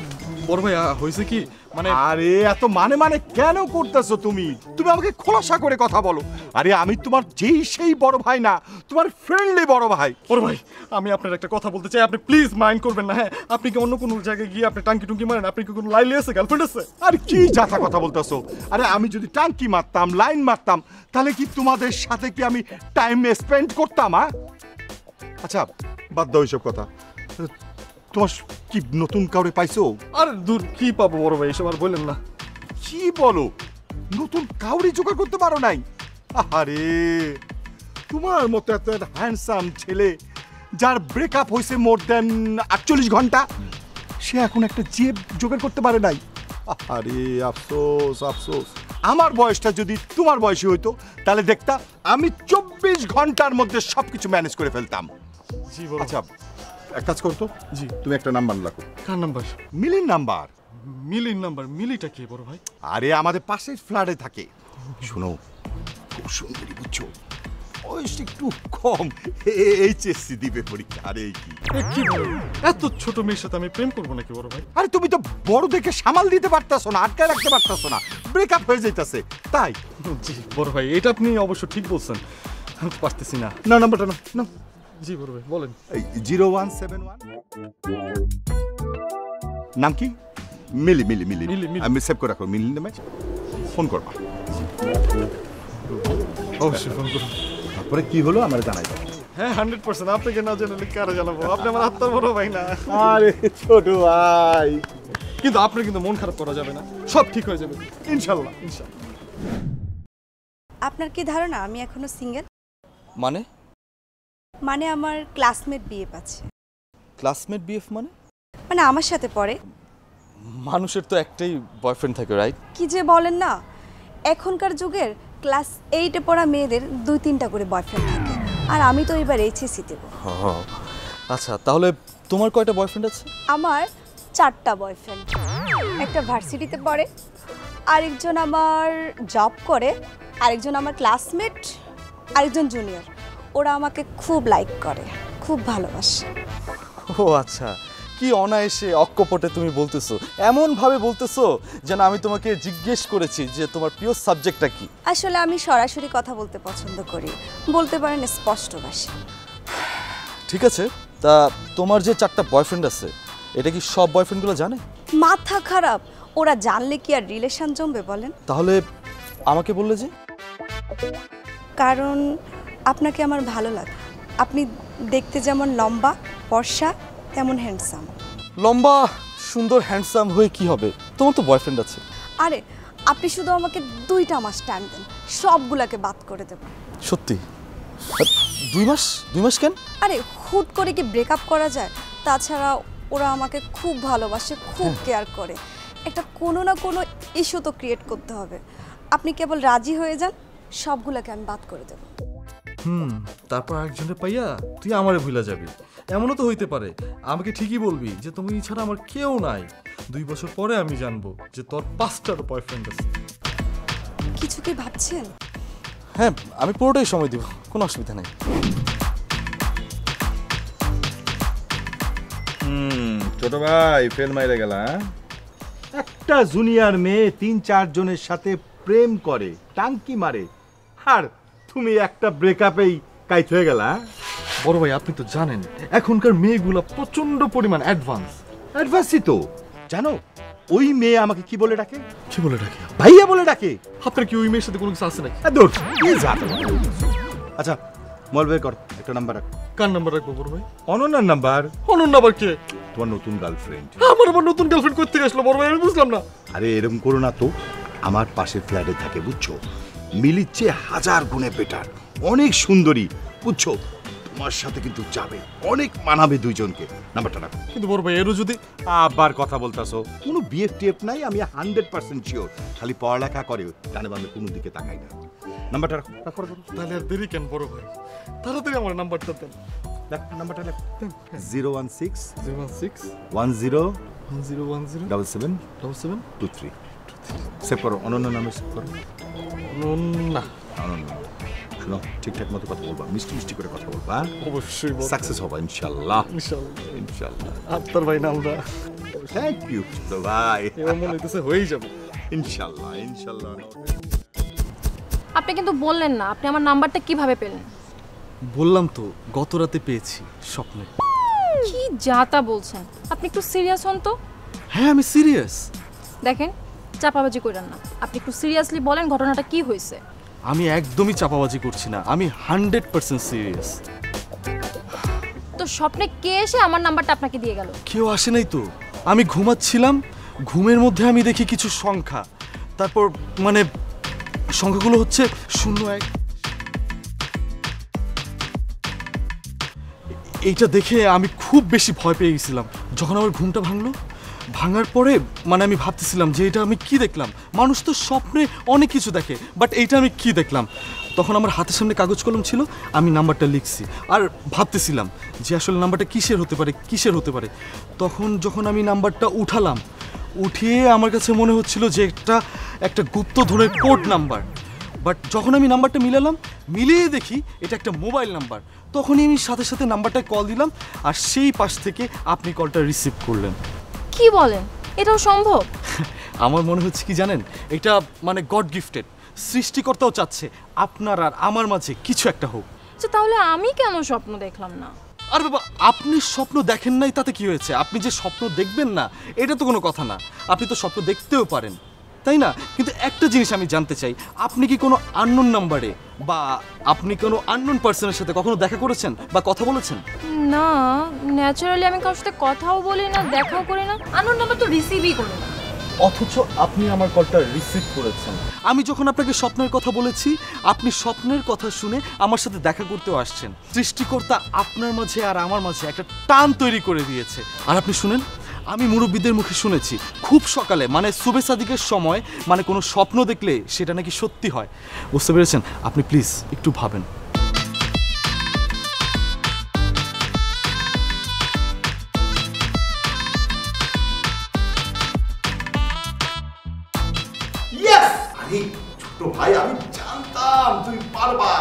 বড় ভাই হয়েছে কি? মানে আরে এত মানে মানে কেন করতেছো তুমি? তুমি আমাকে খোলাসা করে কথা বলো। আরে আমি তোমার যেই সেই বড় ভাই না তোমার ফ্রেন্ডলি বড় ভাই। বড় ভাই আমি আপনার একটা কথা বলতে চাই। আপনি প্লিজ মাইন্ড করবেন না হ্যাঁ? আপনি কি অন্য কোনো জায়গায় গিয়ে আপনি টাঙ্কি টুঙ্কি মারেন? আপনি কি কোনো লাইলে আছে গার্লফ্রেন্ড আছে? আর কি যাতা কথা বলতেছো? আরে আমি যদি টাঙ্কি মারতাম লাইন মারতাম তাহলে কি তোমাদের সাথে কি আমি টাইম স্পেন্ড করতাম আ আচ্ছা বাদ দাও এইসব কথা। তোমার কি নতুন কাউরে পাইছো? আর দূর কি পাবো বড় ভাই এসব আর বললেন না। কি বলো? নতুন কাউরি জোগাড় করতে পারো নাই। আরে তোমার মতো এত হ্যান্ডসাম ছেলে যার ব্রেকআপ হয়েছে মোর দেন আটচল্লিশ ঘণ্টা সে এখন একটা জেব জোগাড় করতে পারে নাই। আরে আফসোস আফসোস। আমার বয়সটা যদি তোমার বয়সী হইতো তাহলে দেখতা আমি চব্বিশ ঘণ্টার মধ্যে সবকিছু ম্যানেজ করে ফেলতাম। আচ্ছা এক কাজ করতো? জি। তুমি একটা নাম্বার রাখো কার নাম্বার? মিলির নাম্বার। মিলির নাম্বার? মিলিটা কি বড় ভাই? আরে আমাদের পাশের ফ্ল্যাটে থাকে। শোনো খুব সুন্দরী বুঝছ? বয়স একটু কম। এইচএসসি দিবে পরীক্ষা। আরে কি? কি এত ছোট মেয়ের সাথে আমি প্রেম করব নাকি বড় ভাই? আরে তুমি তো বড় দেখে সামাল দিতে পারতাছো না আটকায় রাখতে পারতাছো না। ব্রেকআপ হয়ে যাইতাছে। তাই? জি বড় ভাই এটা আপনি অবশ্য ঠিক বলছেন। পারতেছি না। না নাম্বারটা না না জি বড় বলেন। Zero one seven one. নাম কি? মিলি মিলি মিলি। মিলি, মিলি। আমি সেভ করে রাখো মিলি নামে। ফোন করবা। অবশ্যই ফোন করুন তারপরে কি হলো আমার জানাই হ্যাঁ হান্ড্রেড পার্সেন্ট আপনাকে না জানালে কারা জানাব? আপনি আমার আত্মার বড় ভাই না। আরে ছোট ভাই। কিন্তু আপনার কিন্তু মন খারাপ করা যাবে না। সব ঠিক হয়ে যাবে। ইনশাল্লাহ। ইনশাল্লাহ। আপনার কি ধারণা আমি এখনও সিঙ্গেল মানে? মানে আমার ক্লাসমেট বিয়ে পাচ্ছে ক্লাসমেট বিএফ মানে? মানে আমার সাথে পড়ে। মানুষের তো একটাই বয়ফ্রেন্ড থাকে রাইট কি যে বলেন না এখনকার যুগের ক্লাস এইটে পড়া মেয়েদের দুই তিনটা করে বয়ফ্রেন্ড থাকে। আর আমি তো এবার এইচএসি দেব। আচ্ছা তাহলে তোমার কয়টা বয়ফ্রেন্ড আছে? আমার চারটা বয়ফ্রেন্ড একটা ভার্সিটিতে পড়ে আরেকজন আমার জব করে আরেকজন আমার ক্লাসমেট আরেকজন জুনিয়র ওরা আমাকে খুব লাইক করে খুব ভালোবাসে। ও আচ্ছা কি অনায়াসে অক্কপটে তুমি বলতেছো এমন ভাবে বলতেছো যেন আমি তোমাকে জিজ্ঞেস করেছি যে তোমার প্রিয় সাবজেক্টটা কি? আসলে আমি সরাসরি কথা বলতে পছন্দ করি বলতে পারেন স্পষ্ট ভাষা। ঠিক আছে তা তোমার যে চারটা বয়ফ্রেন্ড আছে এটা কি সব বয়ফ্রেন্ডগুলো জানে? মাথা খারাপ ওরা জানলে কি আর রিলেশন জমবে বলেন? তাহলে আমাকে বললে যে? কারণ আপনাকে আমার ভালো লাগে। আপনি দেখতে যেমন লম্বা ফর্সা তেমন হ্যান্ডসাম লম্বা সুন্দর হ্যান্ডসাম হয়ে কি হবে? তোমার তো বয়ফ্রেন্ড আছে। আরে আপনি শুধু আমাকে দুইটা মাস টাইম দেন। সবগুলাকে বাদ করে দেব। সত্যি? দুই মাস? দুই মাস কেন? আরে হুট করে কি ব্রেকআপ করা যায়? তাছাড়া ওরা আমাকে খুব ভালোবাসে খুব কেয়ার করে। একটা কোনো না কোনো ইস্যু তো ক্রিয়েট করতে হবে। আপনি কেবল রাজি হয়ে যান সবগুলাকে আমি বাদ করে দেবো। হুম তারপর আরেকজনের পাইয়া তুই আমারে ভুলা যাবি। এমনও তো হইতে পারে। আমাকে ঠিকই বলবি যে তুমি ছাড়া আমার কেউ নাই। দুই বছর পরে আমি জানব যে তোর পাঁচটার বয়ফ্রেন্ড আছে। কিছু কি ভাবছেন? হ্যাঁ আমি পুরোটাই সময় দিব। কোনো অসুবিধা নেই। হুম ছোট ভাই ফেল মাইরে গেল একটা জুনিয়র মেয়ে তিন চার জনের সাথে প্রেম করে টাঙ্কি মারে আর তুমি একটা ব্রেকআপেই কাইট হয়ে গেলা বড় ভাই আপনি তো জানেন এখনকার মেয়েগুলা প্রচণ্ড পরিমাণ অ্যাডভান্স অ্যাডভান্সই তো। জানো ওই মেয়ে আমাকে কি বলে ডাকে? কি বলে ডাকি? ভাইয়া বলে ডাকে। আপনার কি ওই মেয়ের সাথে কোনো কিছু আছে নাকি? দূর, কি জাত? আচ্ছা মল বের কর একটা নাম্বার রাখ। কার নাম্বার রাখব বড় ভাই? অনন্যার নাম্বার অনন্য আবার কে? তোমার নতুন গার্লফ্রেন্ড আমার আবার নতুন গার্লফ্রেন্ড করতে গেছিল বড় ভাই? আমি বুঝলাম না। আরে এরকম করো না তো। আমার পাশের ফ্ল্যাটে থাকে বুঝছ? মিলির চেয়ে হাজার গুণে বেটার অনেক সুন্দরী। বুঝছ? তোমার সাথে কিন্তু যাবে। অনেক মানাবে দুইজনকে। নাম্বারটা রাখো। কিন্তু বড় ভাই এরও যদি আবার কথা বলতাছো? কোনো বিএফ টিএফ নাই আমি হান্ড্রেড পার্সেন্ট শিওর খালি পড়ালেখা করে ডানে বামে কোনো দিকে তাকাই না। নাম্বারটা রাখো। রাখো রাখো তাহলে আর দেরি কেন বড় ভাই? তাড়াতাড়ি আমার নাম্বারটা দেন। নাম্বারটা zero one six zero one six one zero one zero one zero double seven double seven two three save করো অনন্য নামে সেভ করো না অনন্য। শোনো ঠিকঠাক মতো কথা বলবা মিষ্টি মিষ্টি করে কথা বলবা অবশ্যই সাকসেস হবা ইনশাল্লাহ। ইনশাল্লাহ। ইনশাল্লাহ। আপনার ভাই না আমরা থ্যাংক ইউ তো ভাই। এবার মনে হইতেছে হয়েই যাবে। ইনশাল্লাহ ইনশাল্লাহ। আপনি কিন্তু বললেন না আপনি আমার নাম্বারটা কীভাবে পেলেন? বললাম তো গত রাতে পেয়েছি স্বপ্নে। কি যা তা বলছেন আপনি একটু সিরিয়াস হন তো। হ্যাঁ আমি সিরিয়াস দেখেন চাপাবাজি করেন না। আপনি একটু সিরিয়াসলি বলেন ঘটনাটা কি হয়েছে। আমি একদমই চাপাবাজি করছি না আমি হান্ড্রেড পার্সেন্ট সিরিয়াস তো স্বপ্নে কে এসে আমার নাম্বারটা আপনাকে দিয়ে গেল? কেউ আসে নাই তো। আমি ঘুমাচ্ছিলাম ঘুমের মধ্যে আমি দেখি কিছু সংখ্যা। তারপর মানে সংখ্যাগুলো হচ্ছে শূন্য এক। এইটা দেখে আমি খুব বেশি ভয় পেয়ে গেছিলাম। যখন আমার ঘুমটা ভাঙলো ভাঙার পরে মানে আমি ভাবতেছিলাম যে এটা আমি কি দেখলাম? মানুষ তো স্বপ্নে অনেক কিছু দেখে বাট এইটা আমি কি দেখলাম? তখন আমার হাতের সামনে কাগজ কলম ছিল, আমি নাম্বারটা লিখছি। আর ভাবতেছিলাম যে আসলে নাম্বারটা কিসের হতে পারে, কিসের হতে পারে? তখন যখন আমি নাম্বারটা উঠালাম, উঠিয়ে আমার কাছে মনে হচ্ছিল যে একটা একটা গুপ্তধনের কোড নাম্বার। বাট যখন আমি নাম্বারটা মিলালাম, মিলিয়ে দেখি এটা একটা মোবাইল নাম্বার। তখনই আমি সাথে সাথে নাম্বারটায় কল দিলাম, আর সেই পাশ থেকে আপনি কলটা রিসিভ করলেন। কি বলেন? এটাও সম্ভব? <laughs> আমার মনে হচ্ছে কি জানেন? এটা মানে গড গিফটেড। সৃষ্টিকর্তাও চাচ্ছে আপনার আর আমার মাঝে কিছু একটা হোক। আচ্ছা তাহলে আমি কেন স্বপ্ন দেখলাম না? আর বাবা আপনি স্বপ্ন দেখেন নাই তাতে কি হয়েছে? আপনি যে স্বপ্ন দেখবেন না এটা তো কোনো কথা না। আপনি তো স্বপ্ন দেখতেও পারেন। তাই না? কিন্তু একটা জিনিস আমি জানতে চাই আপনি কি কোনো আননোন নাম্বারে বা আপনি কোনো আননোন পার্সনের সাথে কখনো দেখা করেছেন বা কথা বলেছেন? না ন্যাচারালি আমি কারোর সাথে কথাও বলি না দেখাও করি না। আনোর নাম্বার তো রিসিভই করি না। অথচ আপনি আমার কলটা রিসিভ করেছেন। আমি যখন আপনাকে স্বপ্নের কথা বলেছি আপনি স্বপ্নের কথা শুনে আমার সাথে দেখা করতেও আসছেন। সৃষ্টিকর্তা আপনার মাঝে আর আমার মাঝে একটা টান তৈরি করে দিয়েছে। আর আপনি শুনেন আমি মুরব্বীদের মুখে শুনেছি, খুব সকালে মানে সুবে সাদিকের সময় মানে কোনো স্বপ্ন দেখলে সেটা নাকি সত্যি হয়। বুঝতে পেরেছেন? আপনি প্লিজ একটু ভাবেন। ছোট ভাই, আমি জানতাম তুমি পারবা।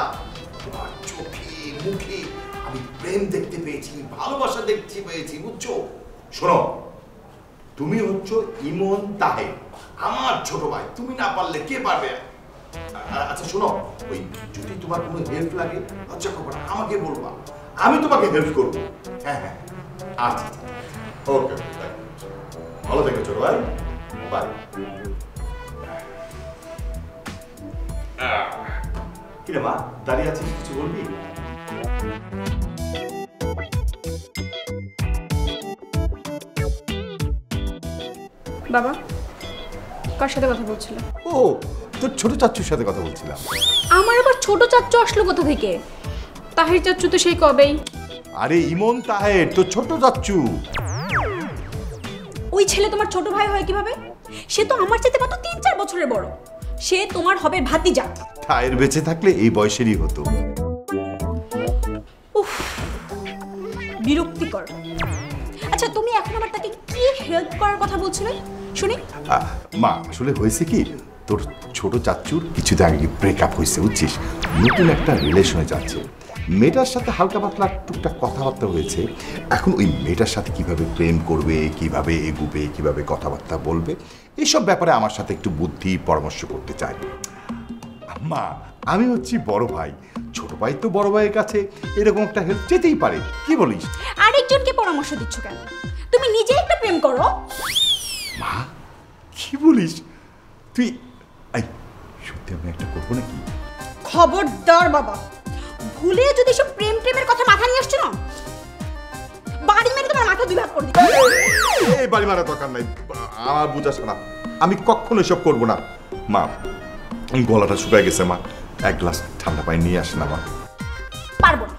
তোমার চোখে, মুখে আমি প্রেম দেখতে পেয়েছি, ভালোবাসা দেখতে পেয়েছি, বুঝছ? শোনো তুমি হচ্ছ ইমন তাহের, আমার ছোট ভাই। তুমি না পারলে কে পারবে? আচ্ছা শোনো, ওই যদি তোমার কোনো হেল্প লাগে করব না, আমাকে বলবা। আমি তোমাকে হেল্প করব। হ্যাঁ হ্যাঁ আচ্ছা ওকে ভালো থেকো ছোট ভাই বাই কিরে মা, দাঁড়িয়ে আছিস, কিছু বলবি? বাবা? কার সাথে কথা বলছিল? ও তোর ছোট চাচ্চুর সাথে কথা বলছিলাম। আমার আবার ছোট চাচ্চু আসলো কোথা থেকে? তাহির চাচ্চু তো সেই কবেই। আরে ইমন তাহের তোর ছোট চাচ্চু ওই ছেলে তোমার ছোট ভাই হয় কীভাবে? সে তো আমার চাইতে মাত্র তিন চার বছরের বড়। সে তোমার হবে ভাতিজা। তাহের বেঁচে থাকলে এই বয়সেরই হতো। উফ বিরক্তিকর। আচ্ছা তুমি এখন আবার তাকে কি হেল্প করার কথা বলছিলে? শুনি। মা আসলে হয়েছে কি? তোর ছোট চাচ্চুর কিছুদিন আগে ব্রেকআপ হয়েছে বুঝছিস? নতুন একটা রিলেশনে যাচ্ছে। মেয়েটার সাথে হালকা পাতলা টুকটাক কথাবার্তা হয়েছে। এখন ওই মেয়েটার সাথে কীভাবে প্রেম করবে কীভাবে এগুবে কীভাবে কথাবার্তা বলবে এইসব ব্যাপারে আমার সাথে একটু বুদ্ধি পরামর্শ করতে চাই মা আমি হচ্ছি বড় ভাই। ছোট ভাই তো বড় ভাইয়ের কাছে এরকম একটা হেল্প যেতেই পারে। কি বলিস? আরেকজনকে পরামর্শ দিচ্ছ কেন? তুমি নিজে একটা প্রেম করো? মা? কি বলিস? তুই সত্যি আমি একটা করব নাকি? খবরদার বাবা। ভুলে যদি সব প্রেম প্রেমের কথা মাথা নিয়ে আসছো না? বাড়ি মেরে তোমার মাথা দুই ভাগ করে দিই এই বাড়ি মারা দরকার নাই। আমার বুঝাস না আমি কখনো এসব করব না। মা গলাটা শুকায় গেছে মা। এক গ্লাস ঠান্ডা পানি নিয়ে আসে না মা পারব না।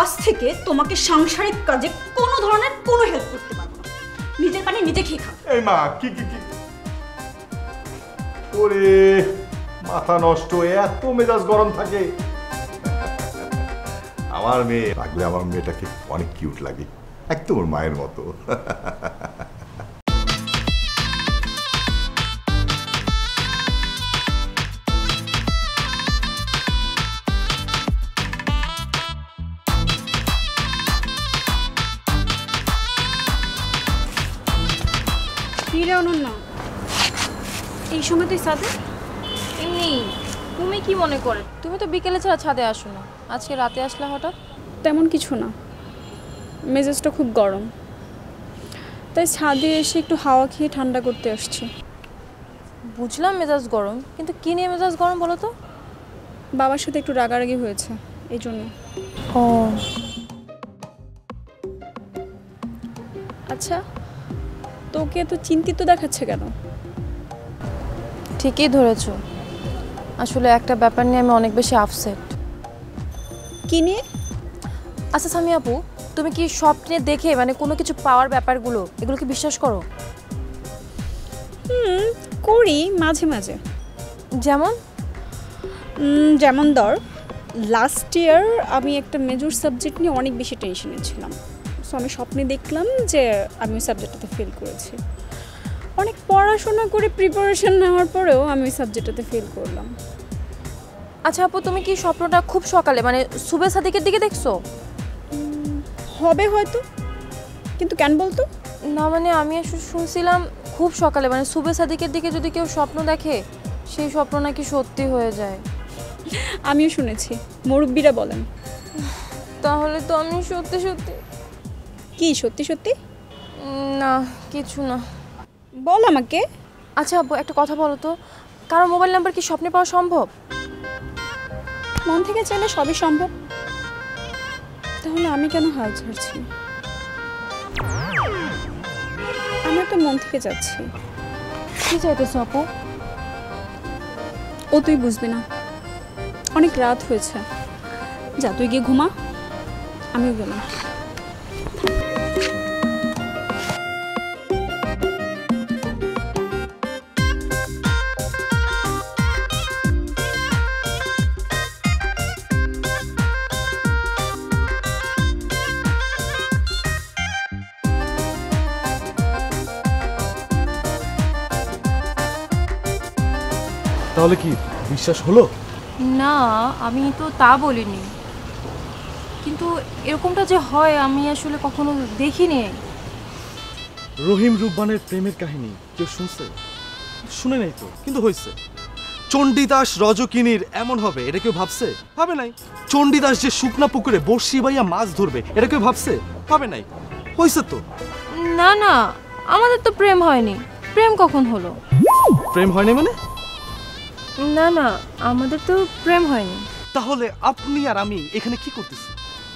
আজ থেকে তোমাকে সাংসারিক কাজে কোনো ধরনের কোনো হেল্প করতে পানি নিজে খেয়ে খাও। এই মা, কি কি কি? ওরে, মাথা নষ্ট, এত মেজাজ গরম থাকে। আমার মেয়ে, লাগলে আমার মেয়েটাকে অনেক কিউট লাগে। একদম ওর মায়ের মতো। <laughs> সাথে এমনি তুমি কি মনে করে? তুমি তো বিকেলে ছাড়া ছাদে আসো না। আজকে রাতে আসলে হঠাৎ? তেমন কিছু না। মেজাজটা খুব গরম। তাই ছাদে এসে একটু হাওয়া খেয়ে ঠান্ডা করতে আসছি। বুঝলাম মেজাজ গরম কিন্তু কি নিয়ে মেজাজ গরম বলো তো? বাবার সাথে একটু রাগারাগি হয়েছে এই জন্য। ও। আচ্ছা তোকে এত চিন্তিত দেখাচ্ছে কেন? ঠিকই ধরেছো। আসলে একটা ব্যাপার নিয়ে আমি অনেক বেশি আপসেট কি নিয়ে? আচ্ছা সামি আপু তুমি কি সব স্বপ্নে দেখে মানে কোনো কিছু পাওয়ার ব্যাপারগুলো এগুলো কি বিশ্বাস করো? হুম করি মাঝে মাঝে। যেমন? যেমন ধর লাস্ট ইয়ার আমি একটা মেজর সাবজেক্ট নিয়ে অনেক বেশি টেনশনে ছিলাম। সো আমি স্বপ্নে দেখলাম যে আমি ওই সাবজেক্টটাতে ফেল করেছি। অনেক পড়াশোনা করে প্রিপারেশন নেওয়ার পরেও আমি সাবজেক্টটাতে ফেল করলাম। আচ্ছা আপু তুমি কি স্বপ্নটা খুব সকালে মানে সুবে সাদিকের দিকে দেখছ? হবে হয়তো কিন্তু কেন বলতো? না মানে আমি আসলে শুনছিলাম খুব সকালে মানে সুবে সাদিকের দিকে যদি কেউ স্বপ্ন দেখে সেই স্বপ্ন নাকি সত্যি হয়ে যায়। আমিও শুনেছি মুরব্বীরা বলেন। তাহলে তো আমি সত্যি সত্যি কি সত্যি সত্যি? না কিছু না। বল আমাকে। আচ্ছা আব্বু একটা কথা বলো তো। কারও মোবাইল নাম্বার কি স্বপ্নে পাওয়া সম্ভব? মন থেকে চাইলে সবই সম্ভব। তাহলে আমি কেন হাল ছাড়ছি? আমি তো মন থেকে যাচ্ছি। কি চাইতেছো আপু? ও তুই বুঝবি না। অনেক রাত হয়েছে। যা তুই গিয়ে ঘুমা। আমিও গেলাম। তাহলে কি বিশ্বাস হলো? না আমি তো তা বলিনি। কিন্তু এরকমটা যে হয় আমি আসলে কখনো দেখিনি। রহিম রুব্বানের প্রেমের কাহিনী কেউ শুনছে? শুনে নাই তো কিন্তু হয়েছে চণ্ডীদাস রজকিনীর এমন হবে এটা কেউ ভাবছে? ভাবে নাই। চণ্ডীদাস যে শুকনা পুকুরে বর্ষি বাইয়া মাছ ধরবে এটা কেউ ভাবছে? ভাবে নাই। হয়েছে তো। না না আমাদের তো প্রেম হয়নি। প্রেম কখন হলো? প্রেম হয়নি মানে? না না আমাদের তো প্রেম হয়নি। তাহলে আপনি আর আমি এখানে কি করতেছি?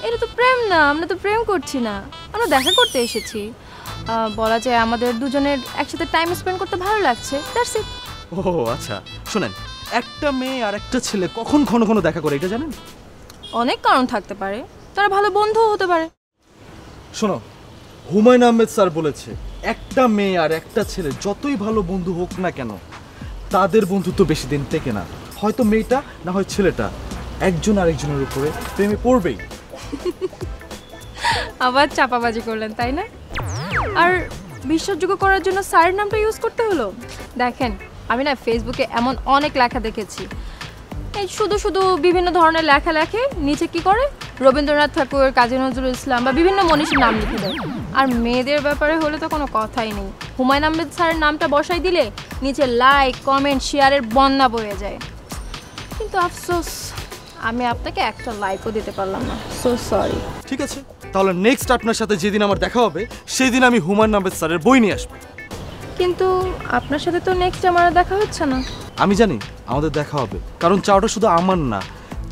এটা তো প্রেম না আমরা তো প্রেম করছি না। আমরা দেখা করতে এসেছি। বলা যায় আমাদের দুজনের একসাথে টাইম স্পেন্ড করতে ভালো লাগছে দ্যাটস ইট ও আচ্ছা শুনেন একটা মেয়ে আর একটা ছেলে কখন ঘন ঘন দেখা করে এটা জানেন? অনেক কারণ থাকতে পারে তারা ভালো বন্ধুও হতে পারে। শোনো হুমায়ুন আহমেদ স্যার বলেছে একটা মেয়ে আর একটা ছেলে যতই ভালো বন্ধু হোক না কেন তাদের বন্ধুত্ব বেশি দিন টেকে না। হয়তো মেয়েটা না হয় ছেলেটা। একজন আরেকজনের উপরে প্রেমে পড়বেই। আবার চাপাবাজি করলেন, তাই না? আর বিশ্বাসযোগ্য করার জন্য স্যারের নামটা ইউজ করতে হলো? দেখেন, আমি না ফেসবুকে এমন অনেক লেখা দেখেছি। এই শুধু শুধু বিভিন্ন ধরনের লেখা লেখে নিচে কি করে? রবীন্দ্রনাথ ঠাকুর, কাজী নজরুল ইসলাম বা বিভিন্ন মনীষীর নাম লিখে দেয়। আর মেয়েদের ব্যাপারে হলে তো কোনো কথাই নেই। হুমায়ুন আহমেদ স্যারের নামটা বসাই দিলে নিচে লাইক কমেন্ট শেয়ারের বন্যা বয়ে যায়। কিন্তু আফসোস, আমি আপনাকে একটা লাইকও দিতে পারলাম না। সো সরি ঠিক আছে, তাহলে নেক্সট আপনার সাথে যেদিন আমার দেখা হবে সেই দিন আমি হুমায়ুন আহমেদ স্যারের বই নিয়ে আসব। কিন্তু আপনার সাথে তো নেক্সট আমার আর দেখা হচ্ছে না। আমি জানি আমাদের দেখা হবে। কারণ চাওয়াটা শুধু আমার না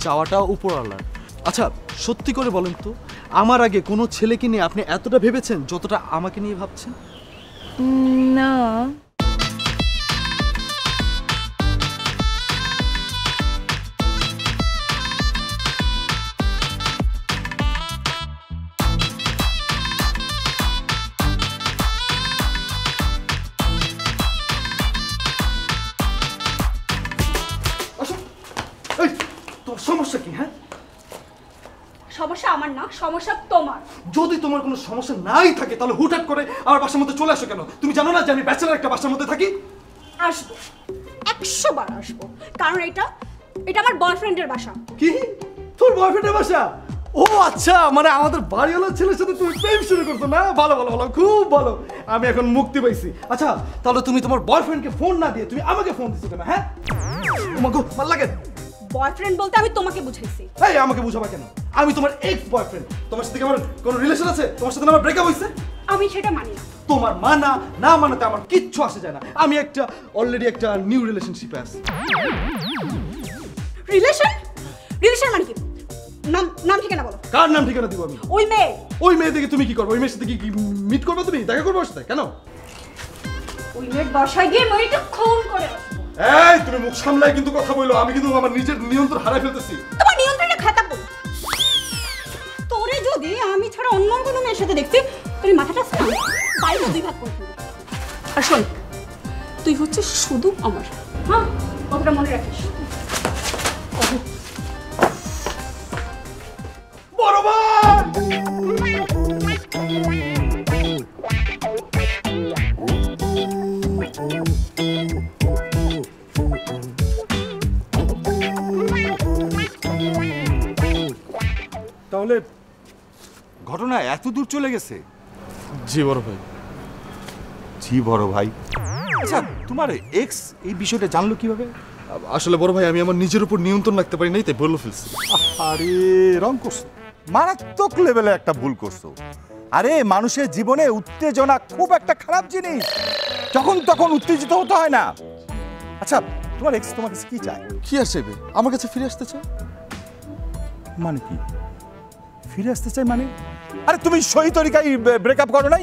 চাওয়াটা উপরওয়ালার। আচ্ছা সত্যি করে বলেন তো আমার আগে কোনো ছেলেকে নিয়ে আপনি এতটা ভেবেছেন যতটা আমাকে নিয়ে ভাবছেন? না। না সমস্যা তোমার। যদি তোমার কোনো সমস্যা নাই থাকে তাহলে হুটহাট করে আমার বাসার মধ্যে চলে আসো কেন? তুমি জানো না যে আমি ব্যাচেলার একটা বাসার মধ্যে থাকি? আসব। একশো বার আসব। কারণ এটা এটা আমার বয়ফ্রেন্ডের বাসা। কি? তোর বয়ফ্রেন্ডের বাসা? ও আচ্ছা মানে আমাদের বাড়িওয়ালা ছেলের সাথে তুমি প্রেম শুরু করছ না? ভালো ভালো ভালো খুব ভালো। আমি এখন মুক্তি পাইছি। আচ্ছা তাহলে তুমি তোমার বয়ফ্রেন্ডকে ফোন না দিয়ে তুমি আমাকে ফোন দিছো কেন হ্যাঁ? তোমাকে ভালো লাগে। বয়ফ্রেন্ড বলতে আমি তোমাকে বুঝাইছি। এই আমাকে বুঝাবা কেন? আমি তোমার এক্স বয়ফ্রেন্ড তোমার সাথে কি আমার কোনো রিলেশন আছে? তোমার সাথে আমার ব্রেকআপ হয়েছে? আমি সেটা মানি না। তোমার মানা না মানাতে আমার কিচ্ছু আসে যায় না। আমি একটা অলরেডি একটা নিউ রিলেশনশিপে আছি। রিলেশন রিলেশন মানে কি? নাম নাম ঠিকানা বলো। কার নাম ঠিকানা দিব আমি? ওই মেয়ে। ওই মেয়ে দেখে তুমি কি করবে? ওই মেয়ের সাথে কি মিট করবে তুমি? দেখা করবে ওর সাথে? কেন? ওই মেয়ের বাসায় গিয়ে মেয়েটা খুন করে। এই, তুমি মুখ সামলায় কিন্তু কথা বলল। আমি কিন্তু আমার নিজের নিয়ন্ত্রণ হারাই ফেলতেছি। তোমার নিয়ন্ত্রণে খাতা বল। তোরে যদি আমি ছাড়া অন্য কোনো মেয়ের সাথে দেখছি তুমি মাথাটা বাইরে দুই ভাগ করে আর শোন, তুই হচ্ছে শুধু আমার হ্যাঁ কথাটা মনে রাখিস। এত দূর চলে গেছে? জি বড় ভাই। জি বড় ভাই। আচ্ছা তোমার এক্স এই বিষয়টা জানলো কীভাবে? আসলে বড় ভাই আমি আমার নিজের উপর নিয়ন্ত্রণ রাখতে পারি নাই তাই বলে ফেলছি। আরে রং করছ। মারাত্মক লেভেলে একটা ভুল করছ। আরে মানুষের জীবনে উত্তেজনা খুব একটা খারাপ জিনিস। যখন তখন উত্তেজিত হতে হয় না। আচ্ছা তোমার এক্স তোমার কাছে কি চায়? কি চাইবে? আমার কাছে ফিরে আসতে চাও মানে কি? ফিরে আসতে চাই মানে? আরে তুমি সহি তরিকায় ব্রেকআপ করো নাই?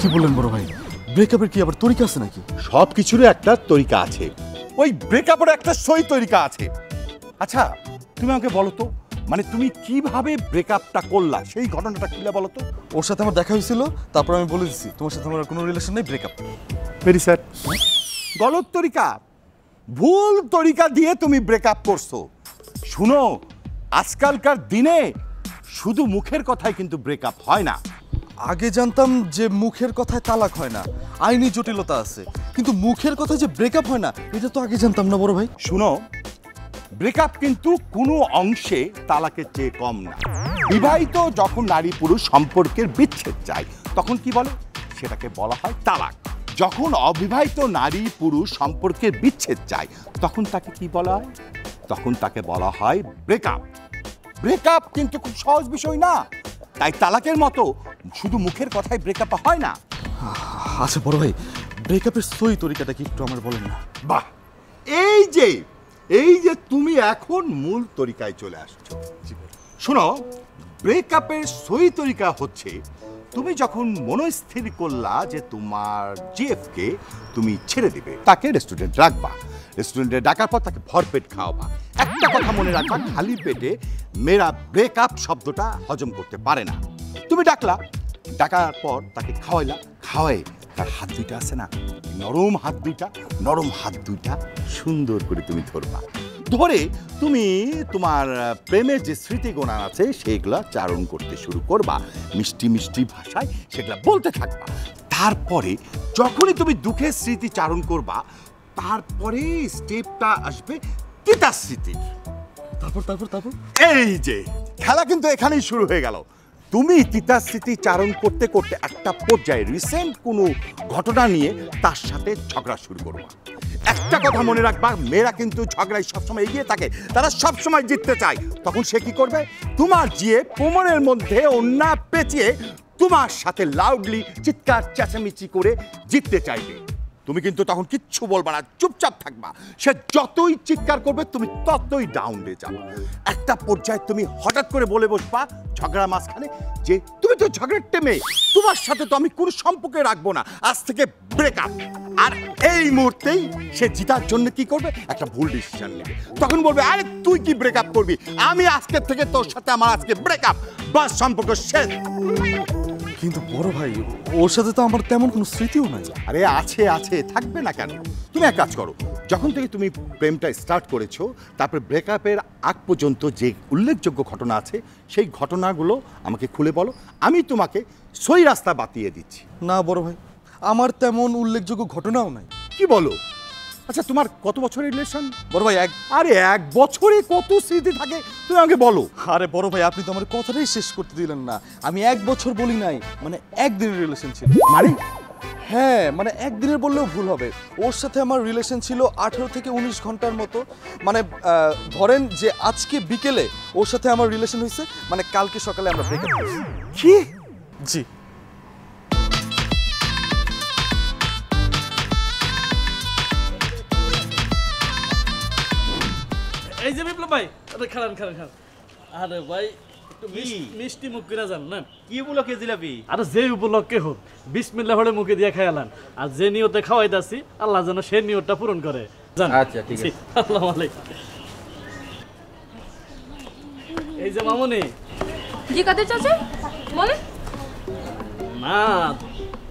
কি বললেন বড় ভাই? ব্রেকআপের কি আবার তরিকা আছে নাকি? সব কিছুরই একটা তরিকা আছে। ওই ব্রেকআপের একটা সই তরিকা আছে। আচ্ছা তুমি আমাকে বলো তো মানে তুমি কীভাবে ব্রেকআপটা করলা? সেই ঘটনাটা খুলে বলো তো? ওর সাথে আমার দেখা হয়েছিল তারপর আমি বলে দিচ্ছি তোমার সাথে আমার কোনো রিলেশন নেই ব্রেকআপ ভেরি স্যার গলত তরিকা। ভুল তরিকা দিয়ে তুমি ব্রেকআপ করছ। শুনো আজকালকার দিনে শুধু মুখের কথায় কিন্তু ব্রেকআপ হয় না। আগে জানতাম যে মুখের কথায় তালাক হয় না আইনি জটিলতা আছে। কিন্তু মুখের কথায় যে ব্রেকআপ হয় না এটা তো আগে জানতাম না বড় ভাই। শুনো ব্রেকআপ কিন্তু কোনো অংশে তালাকের চেয়ে কম না। বিবাহিত যখন নারী পুরুষ সম্পর্কের বিচ্ছেদ চায় তখন কি বলে? সেটাকে বলা হয় তালাক। যখন অবিবাহিত নারী পুরুষ সম্পর্কের বিচ্ছেদ চায় তখন তাকে কি বলা হয়? তখন তাকে বলা হয় ব্রেকআপ ব্রেকআপ কিন্তু খুব সহজ বিষয় না। তাই তালাকের মতো শুধু মুখের কথায় ব্রেকআপ হয় না। আচ্ছা বড় ভাই ব্রেকআপের সই তরিকাটা কি একটু আমার বলেন না? বাহ! এই যে এই যে তুমি এখন মূল তরিকায় চলে আসছো। শোনো ব্রেকআপের সই তরিকা হচ্ছে তুমি যখন মনস্থির করলা যে তোমার জিএফকে তুমি ছেড়ে দিবে তাকে রেস্টুরেন্ট রাখবা। রেস্টুরেন্টে ডাকার পর তাকে ভরপেট খাওয়াবা। একটা কথা মনে রাখবা, খালি পেটে মেয়েরা ব্রেকআপ শব্দটা হজম করতে পারে না। তুমি ডাকলা, ডাকার পর তাকে খাওয়াইলা, খাওয়াই তার হাত দুইটা আছে না? নরম হাত দুইটা, নরম হাত দুইটা সুন্দর করে তুমি ধরবা। ধরে তুমি তোমার প্রেমের যে স্মৃতিগোনা আছে সেগুলা চারণ করতে শুরু করবা। মিষ্টি মিষ্টি ভাষায় সেগুলা বলতে থাকবা। তারপরে যখনই তুমি দুঃখের স্মৃতি চারণ করবা তারপরে স্টেপটা আসবে তিতার স্মৃতির তারপর তারপর তারপর? এই যে খেলা কিন্তু এখানেই শুরু হয়ে গেল। তুমি তিতা স্মৃতি চারণ করতে করতে একটা পর্যায়ে রিসেন্ট কোনো ঘটনা নিয়ে তার সাথে ঝগড়া শুরু করবা একটা কথা মনে রাখবা মেয়েরা কিন্তু ঝগড়ায় সবসময় এগিয়ে থাকে তারা সবসময় জিততে চায়। তখন সে কি করবে? তোমার জিয়ে কোমরের মধ্যে অন্যা পেঁচিয়ে তোমার সাথে লাউডলি চিৎকার চেঁচামেচি করে জিততে চাইবে। তুমি কিন্তু তখন কিচ্ছু বলবা না, চুপচাপ থাকবা। সে যতই চিৎকার করবে, তুমি ততই ডাউন হয়ে যাবে। একটা পর্যায়ে তুমি হঠাৎ করে বলে বসবা ঝগড়া মাঝখানে যে, তুমি তো ঝগড়ার টেমে তোমার সাথে তো আমি কোনো সম্পর্কে রাখব না, আজ থেকে ব্রেকআপ আর এই মুহূর্তেই সে জিতার জন্য কি করবে? একটা ভুল ডিসিশন নেবে। তখন বলবে, আরে, তুই কি ব্রেকআপ করবি? আমি আজকের থেকে তোর সাথে আমার আজকে ব্রেকআপ বা সম্পর্ক শেষ। কিন্তু বড় ভাই ওর সাথে তো আমার তেমন কোনো স্মৃতিও নাই। আরে আছে আছে থাকবে না কেন? তুমি এক কাজ করো যখন থেকে তুমি প্রেমটা স্টার্ট করেছ তারপর ব্রেকআপের আগ পর্যন্ত যে উল্লেখযোগ্য ঘটনা আছে সেই ঘটনাগুলো আমাকে খুলে বলো আমি তোমাকে সই রাস্তা বাতিয়ে দিচ্ছি। না বড় ভাই আমার তেমন উল্লেখযোগ্য ঘটনাও নাই। কি বলো? আচ্ছা তোমার কত বছরের রিলেশন বড় ভাই এক আরে এক বছরে কত স্মৃতি থাকে? তুমি আমাকে বলো। আরে বড় ভাই আপনি তো আমার কথাটাই শেষ করতে দিলেন না। আমি এক বছর বলি নাই মানে একদিনের রিলেশন ছিল। মানে? হ্যাঁ মানে একদিনের বললেও ভুল হবে। ওর সাথে আমার রিলেশন ছিল আঠেরো থেকে উনিশ ঘণ্টার মতো। মানে ধরেন যে আজকে বিকেলে ওর সাথে আমার রিলেশন হয়েছে মানে কালকে সকালে আমরা ব্রেকআপ কি? জি। এই যে বিপ্লব ভাই আরে খারান খারান খারান আরে ভাই মিষ্টি মুখ কিনা যান না কি উপলক্ষে জিলাপি? আরে যে উপলক্ষে হোক বিসমিল্লাহ হলে মুখে দিয়ে খাইলান আর যে নিয়তে খাওয়াই দাসি আল্লাহ যেন সে নিয়তটা পূরণ করে। জান আচ্ছা, ঠিক আছে। আল্লাহ আলাইকুম। এই যে মামুনি। জি কাদের চাচা? না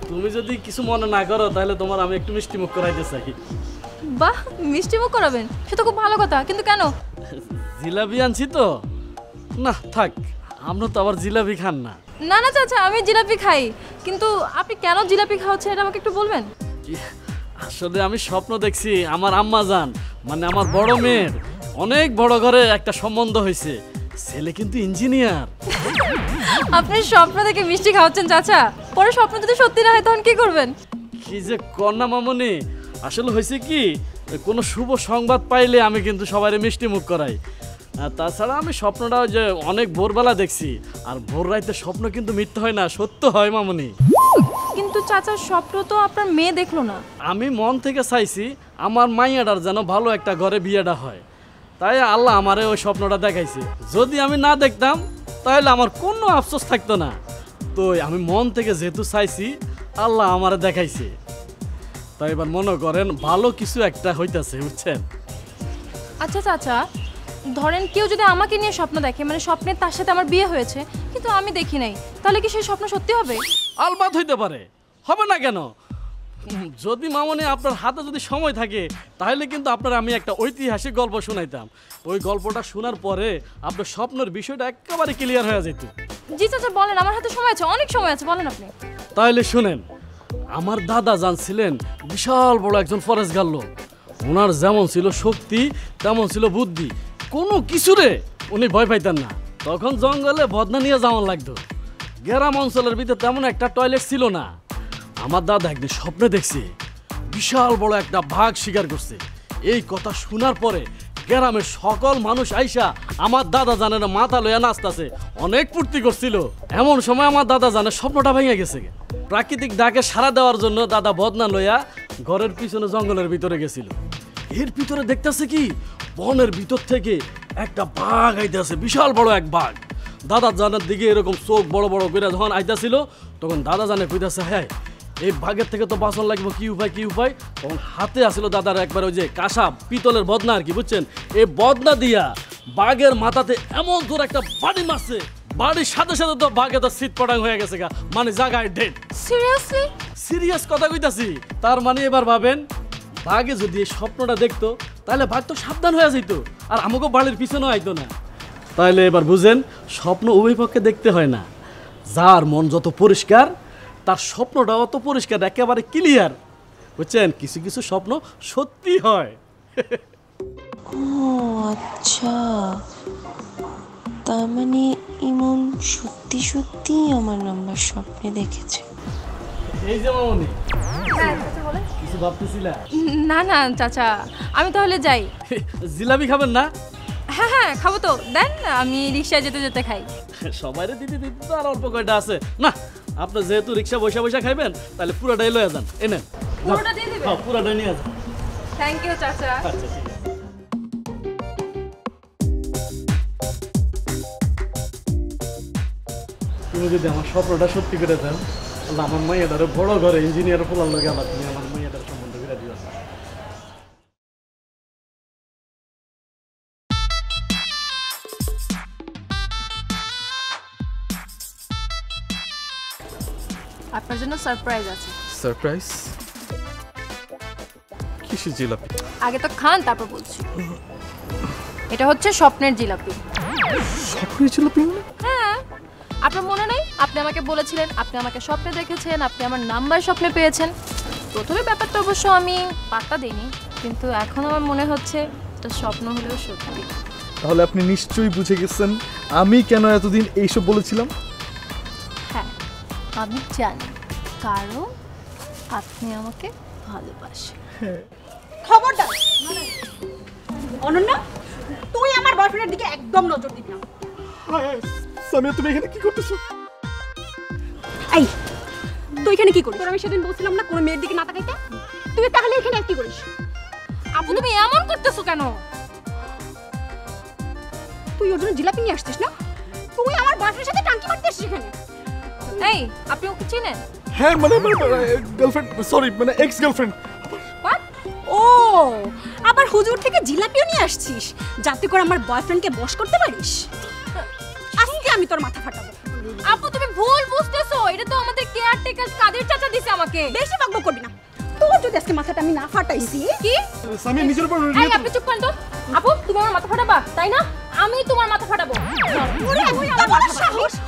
তুমি যদি কিছু মনে না করো তাহলে তোমার আমি একটু মিষ্টি মুখ করাইতে চাই। বাহ মিষ্টি মুখ করাবেন। সে তো খুব ভালো কথা কিন্তু কেন? জিলাপি আনছি তো। না থাক আমরা তো আবার জিলাপি খান না। না না চাচা আমি জিলাপি খাই। কিন্তু আপনি কেন জিলাপি খাওয়াচ্ছেন এটা আমাকে একটু বলবেন? আসলে আমি স্বপ্ন দেখছি আমার আম্মা যান মানে আমার বড় মেয়ের। অনেক বড় ঘরে একটা সম্বন্ধ হয়েছে ছেলে কিন্তু ইঞ্জিনিয়ার। আপনি স্বপ্ন থেকে মিষ্টি খাওয়াচ্ছেন চাচা। পরে স্বপ্ন যদি সত্যি না হয় তখন কি করবেন? কি যে কন্যা মামনি আসলে হয়েছে কি কোনো শুভ সংবাদ পাইলে আমি কিন্তু সবাই মিষ্টি মুখ করাই। তাছাড়া আমি স্বপ্নটা যে অনেক ভোরবেলা দেখছি আর ভোর রাইতে স্বপ্ন কিন্তু মিথ্যে হয় না সত্য হয় মামনি। কিন্তু চাচার স্বপ্ন তো আপনার মেয়ে দেখল না। আমি মন থেকে চাইছি আমার মাইয়াটার যেন ভালো একটা ঘরে বিয়েটা হয়। তাই আল্লাহ আমারে ওই স্বপ্নটা দেখাইছে। যদি আমি না দেখতাম তাহলে আমার কোনো আফসোস থাকতো না। তো আমি মন থেকে যেহেতু চাইছি আল্লাহ আমারে দেখাইছে। তাই এবার মনে করেন ভালো কিছু একটা হইতাছে বুঝছেন? আচ্ছা চাচা ধরেন কেউ যদি আমাকে নিয়ে স্বপ্ন দেখে মানে স্বপ্নে তার সাথে আমার বিয়ে হয়েছে কিন্তু আমি দেখি নাই তাহলে কি সেই স্বপ্ন সত্যি হবে? আলবাত হইতে পারে। হবে না কেন? যদি মামনি আপনার হাতে যদি সময় থাকে তাহলে কিন্তু আপনার আমি একটা ঐতিহাসিক গল্প শোনাইতাম। ওই গল্পটা শোনার পরে আপনার স্বপ্নের বিষয়টা একেবারে ক্লিয়ার হয়ে যেত জি চাচা বলেন আমার হাতে সময় আছে অনেক সময় আছে বলেন আপনি। তাহলে শুনেন। আমার দাদা জানছিলেন, বিশাল বড় একজন ফরেস্ট গার্ল ওনার যেমন ছিল শক্তি, তেমন ছিল বুদ্ধি। কোনো কিছুরে উনি ভয় পাইতেন না। তখন জঙ্গলে বদনা নিয়ে যাওয়ান লাগতো। গ্রাম অঞ্চলের ভিতরে তেমন একটা টয়লেট ছিল না। আমার দাদা একদিন স্বপ্নে দেখছে, বিশাল বড় একটা বাঘ শিকার করছে। এই কথা শোনার পরে গ্রামের সকল মানুষ আইসা আমার দাদা জানের মাথা লইয়া নাচতাছে। অনেক ফুর্তি করছিল। এমন সময় আমার দাদা জানে স্বপ্নটা ভেঙে গেছে প্রাকৃতিক ডাকে সাড়া দেওয়ার জন্য দাদা বদনা লইয়া ঘরের পিছনে জঙ্গলের ভিতরে গেছিল। এর ভিতরে দেখতেছে কি? বনের ভিতর থেকে একটা বাঘ আইতেছে, বিশাল বড় এক বাঘ। দাদা জানের দিকে এরকম চোখ বড় বড় করে যখন আইতাছিল, তখন দাদা জানে কইতাছে হ্যাঁ এই বাঘের থেকে তো বাঁচন লাগবে কি উপায় কি উপায়? তখন হাতে আসলো দাদার একবার ওই যে কাঁসা পিতলের বদনা আর কি বুঝছেন? এই বদনা দিয়া বাঘের মাথাতে এমন দূর একটা বাড়ি মারছে বাড়ির সাথে সাথে তো বাঘে তো শীত পটাং হয়ে গেছে গা। মানে জায়গায় ডেট সিরিয়াসলি সিরিয়াস কথা কইতাছি। তার মানে এবার ভাবেন বাঘে যদি এই স্বপ্নটা দেখতো তাহলে বাঘ তো সাবধান হয়ে যেত আর আমাকেও বাড়ির পিছনেও আইতো না। তাহলে এবার বুঝেন স্বপ্ন উভয় পক্ষে দেখতে হয় না। যার মন যত পরিষ্কার তার স্বপ্নটা অত পরিষ্কার একেবারে ক্লিয়ার বুঝছেন? কিছু কিছু স্বপ্ন সত্যি হয়। ও আচ্ছা। তার মানে ইমন সত্যি সত্যি আমার নাম্বার স্বপ্নে দেখেছে। এই যে মামনি কিছু ভাবতেছিলা? না না চাচা আমি তাহলে যাই। জিলাপি খাবেন না? হ্যাঁ হ্যাঁ খাব তো। দেন আমি রিক্সায় যেতে যেতে খাই। সবাইরে দিতে দিতে তো আর অল্প কয়টা আছে। না আপনি যেহেতু রিক্সা বসে বসে খাইবেন তাহলে পুরাটাই লয়ে যান। এনে পুরোটা দিয়ে দিবেন? পুরাটাই নিয়ে যান থ্যাংক ইউ চাচা। আচ্ছা ঠিক আছে। তুমি যদি আমার স্বপ্নটা সত্যি করে দেন তাহলে আমার মাইয়াটারে বড় ঘরে ইঞ্জিনিয়ার ফোলার লোক আবার তুমি আমার জন্য সারপ্রাইজ আছে। সারপ্রাইজ কিসের জিলাপি? আগে তো খান তারপর বলছি। এটা হচ্ছে স্বপ্নের জিলাপি। স্বপ্নের জিলাপি হ্যাঁ। আপনার মনে নেই? আপনি আমাকে বলেছিলেন আপনি আমাকে স্বপ্নে দেখেছেন আপনি আমার নাম্বার স্বপ্নে পেয়েছেন। প্রথমে ব্যাপারটা অবশ্য আমি পাত্তা দিইনি কিন্তু এখন আমার মনে হচ্ছে এটা স্বপ্ন হলেও সত্যি। তাহলে আপনি নিশ্চয়ই বুঝে গেছেন আমি কেন এতদিন এইসব বলেছিলাম? হ্যাঁ আমি জানি। কারণ আপনি আমাকে ভালোবাসেন। <laughs> খবরদার। অনন্যা তুই আমার বয়ফ্রেন্ডের দিকে একদম নজর দিবি না। সামিয়া তুমি এখানে কি করতেছো? এই তুই এখানে কি করিস? তোর আমি সেদিন বলছিলাম না কোনো মেয়ের দিকে না তাকাইতে? তুই তাহলে এখানে কি করিস? আপু তুমি এমন করতেছো কেন? তুই ওর জন্য জিলাপি নিয়ে আসছিস না? তুই আমার বয়ফ্রেন্ডের সাথে টাঙ্কি মারতে আসছিস এখানে? এই আপনি ওকে চিনেন? হ্যাঁ মানে গার্লফ্রেন্ড সরি মানে এক্স গার্লফ্রেন্ড What? ও আবার হুজুর থেকে জিলাপিও নিয়ে আসছিস? যাতে করে আমার বয়ফ্রেন্ডকে বশ করতে পারিস? আজকে আমি তোর মাথা ফাটাবো। আপু তুমি ভুল বুঝতেছো। এটা তো আমাদের কেয়ারটেকার কাদের চাচা দিছে আমাকে? বেশি বকবক করবি না। তোর যদি আজকে মাথাটা আমি না ফাটাইছি। কি? সামিয়া নিজের উপর এই আপনি চুপ করেন তো। আপু তুমি আমার মাথা ফাটাবা তাই না? আমি তোমার মাথা ফাটাবো। ওরে, ওরে, আমার সাহস।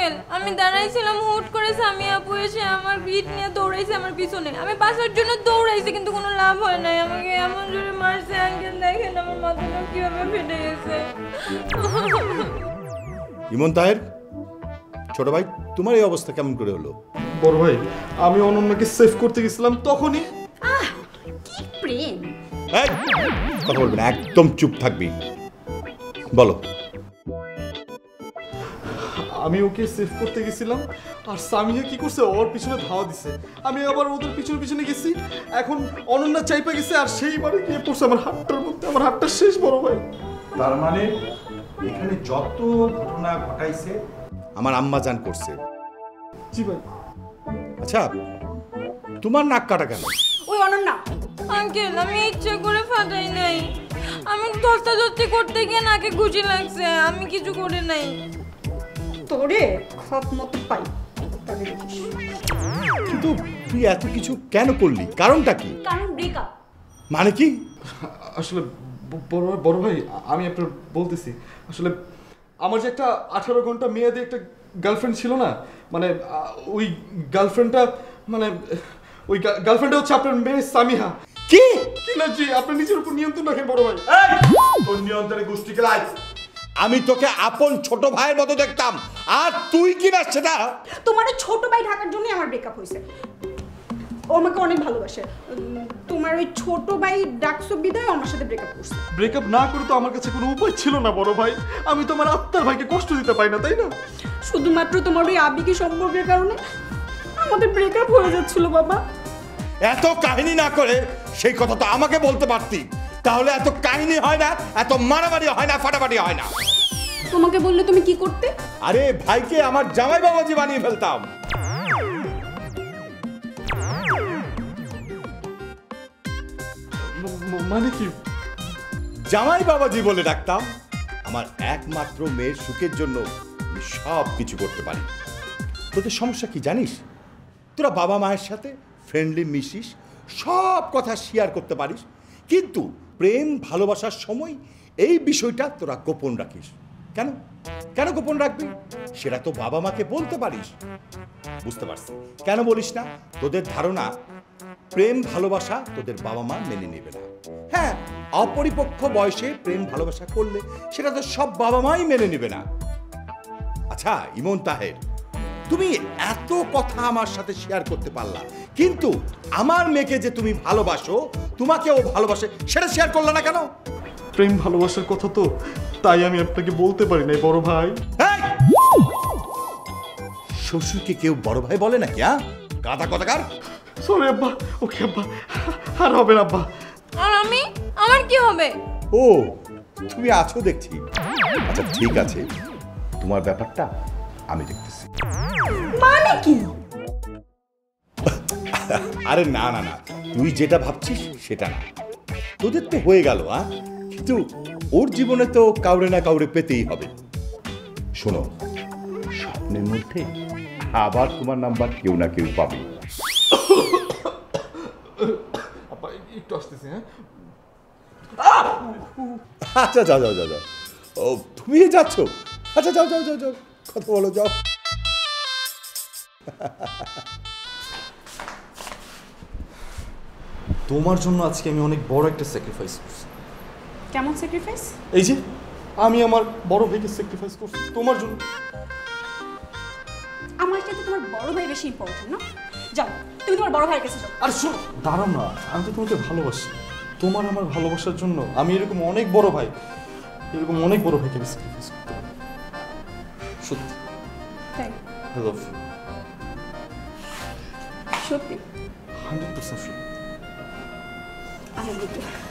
আঙ্কেল আমি দাঁড়াইছিলাম হুট করে স্বামী আপু এসে আমার ভিট নিয়ে দৌড়াইছে আমার পিছনে। আমি বাসার জন্য দৌড়াইছি কিন্তু কোনো লাভ হয় নাই। আমাকে এমন জোরে মারছে আঙ্কেল দেখেন আমার মাথাটা কীভাবে ফেটে গেছে। ইমন তাহের ছোট ভাই তোমার এই অবস্থা কেমন করে হলো? বড় ভাই আমি অনন্যাকে সেভ করতে গেছিলাম তখনই। কি প্রেম। এই, কথা বলবে না একদম চুপ থাকবি। বলো। আমি ওকে সেভ করতে গেছিলাম আর সামিয়া কি করছে? ওর পিছনে ধাওয়া দিছে। আমি আবার ওদের পিছনে পিছনে গেছি। এখন অনন্যা চাইপা গেছে আর সেইবারে গিয়ে পড়ছে। আমার হাতটার মধ্যে আমার হাতটা শেষ বড় ভাই। তার মানে এখানে যত ঘটনা ঘটাইছে আমার আম্মা জান করছে। জি ভাই। আচ্ছা তোমার নাক কাটা কেন? ওই অনন্যা। আঙ্কেল আমি ইচ্ছে করে ফাটাই নাই। আমি ধস্তা ধস্তি করতে গিয়ে নাকে ঘুষি লাগছে। আমি কিছু করে নাই। তোরে খপ মতো পাই। তবে কিন্তু তুই এত কিছু কেন করলি? কারণটা কি? কারণ ব্রেকআপ মানে কি? আসলে বড় ভাই বড় ভাই আমি আপনার বলতেছি আসলে আমার যে একটা আঠারো ঘণ্টা মেয়াদে একটা গার্লফ্রেন্ড ছিল না মানে ওই গার্লফ্রেন্ডটা মানে ওই গার্লফ্রেন্ডটা হচ্ছে আপনার মেয়ে সামিহা। কি? কি না জি আপনি নিজের উপর নিয়ন্ত্রণ রাখেন বড় ভাই। তোর নিয়ন্ত্রণে গোষ্ঠী খেলায় আমি তোকে আপন ছোট ভাইয়ের মতো দেখতাম। আর তুই কি না সেটা? তোমার ওই ছোট ভাই ঢাকার জন্যই আমার ব্রেকআপ হয়েছে। ও আমাকে অনেক ভালোবাসে। তোমার ওই ছোট ভাই ডাকসো বিদায় আমার সাথে ব্রেকআপ করছে। ব্রেকআপ না করে তো আমার কাছে কোনো উপায় ছিল না বড় ভাই। আমি তো আমার আত্মার ভাইকে কষ্ট দিতে পারি না তাই না? শুধুমাত্র তোমার ওই আবেগী সম্পর্কের কারণে আমাদের ব্রেকআপ হয়ে যাচ্ছিল বাবা। এত কাহিনী না করে সেই কথা তো আমাকে বলতে পারতি। তাহলে এত কাহিনী হয় না এত মারামারি হয় না ফাটাফাটি হয় না। তোমাকে বললে তুমি কি করতে? আরে ভাইকে আমার জামাই বাবাজি বানিয়ে ফেলতাম। মানে কি? জামাই বাবাজি বলে ডাকতাম আমার একমাত্র মেয়ের সুখের জন্য আমি সব কিছু করতে পারি। তোদের সমস্যা কি জানিস? তোরা বাবা মায়ের সাথে ফ্রেন্ডলি মিশিস সব কথা শেয়ার করতে পারিস কিন্তু প্রেম, ভালোবাসার সময় এই বিষয়টা তোরা গোপন রাখিস। কেন? কেন গোপন রাখবি? সেটা তো বাবা মাকে বলতে পারিস। বুঝতে পারছি। কেন বলিস না? তোদের ধারণা, প্রেম, ভালোবাসা তোদের বাবা মা মেনে নেবে না। হ্যাঁ অপরিপক্ষ বয়সে প্রেম, ভালোবাসা করলে সেটা তো সব বাবা মাই মেনে নেবে না। আচ্ছা ইমন তাহের তুমি এত কথা আমার সাথে শেয়ার করতে পারলা। কিন্তু আমার মেয়েকে যে তুমি ভালোবাসো তোমাকে ও ভালোবাসে সেটা শেয়ার করলে না কেন? প্রেম ভালোবাসার কথা তো তাই আমি আপনাকে বলতে পারি নাই বড় ভাই। এই! শ্বশুরকে কেউ বড় ভাই বলে নাকি হ্যাঁ গাদা কথাকার সরি আব্বা ওকে আব্বা আর হবে না আব্বা। আর আমি? আমার কি হবে? ও তুমি আছো দেখছি। আচ্ছা ঠিক আছে। তোমার ব্যাপারটা আমি দেখতেছি। মানে কি? আরে না না না তুই যেটা ভাবছিস সেটা না। তোদের তো হয়ে গেল আ? কিন্তু ওর জীবনে তো কাউরে না কাউরে পেতেই হবে। শোনো স্বপ্নের মধ্যে আবার তোমার নাম্বার কেউ না কেউ পাবে। একটু আসতেছি হ্যাঁ? আচ্ছা যাও যাও যাও যাও। ও তুমি যাচ্ছ? আচ্ছা যাও যাও যাও যাও। কথা বলো যাও। তোমার জন্য আজকে আমি অনেক বড় একটা স্যাক্রিফাইস করছি। কেমন স্যাক্রিফাইস এই যে আমি আমার বড় ভাইকে স্যাক্রিফাইস করছি তোমার জন্য। আমার চাইতে তোমার বড় ভাই বেশি ইম্পর্টেন্ট না? যাও তুমি তোমার বড় ভাইয়ের কাছে যাও। আর শোনো দাঁড়াও না আমি তো তোমাকে ভালোবাসি। তোমার আমার ভালোবাসার জন্য আমি এরকম অনেক বড় ভাই এরকম অনেক বড় ভাইকে আমি স্যাক্রিফাইস করতে পারি সত্যি তাই আই লাভ ইউ সত্যি হান্ড্রেড পার্সেন্ট আমি বুঝতে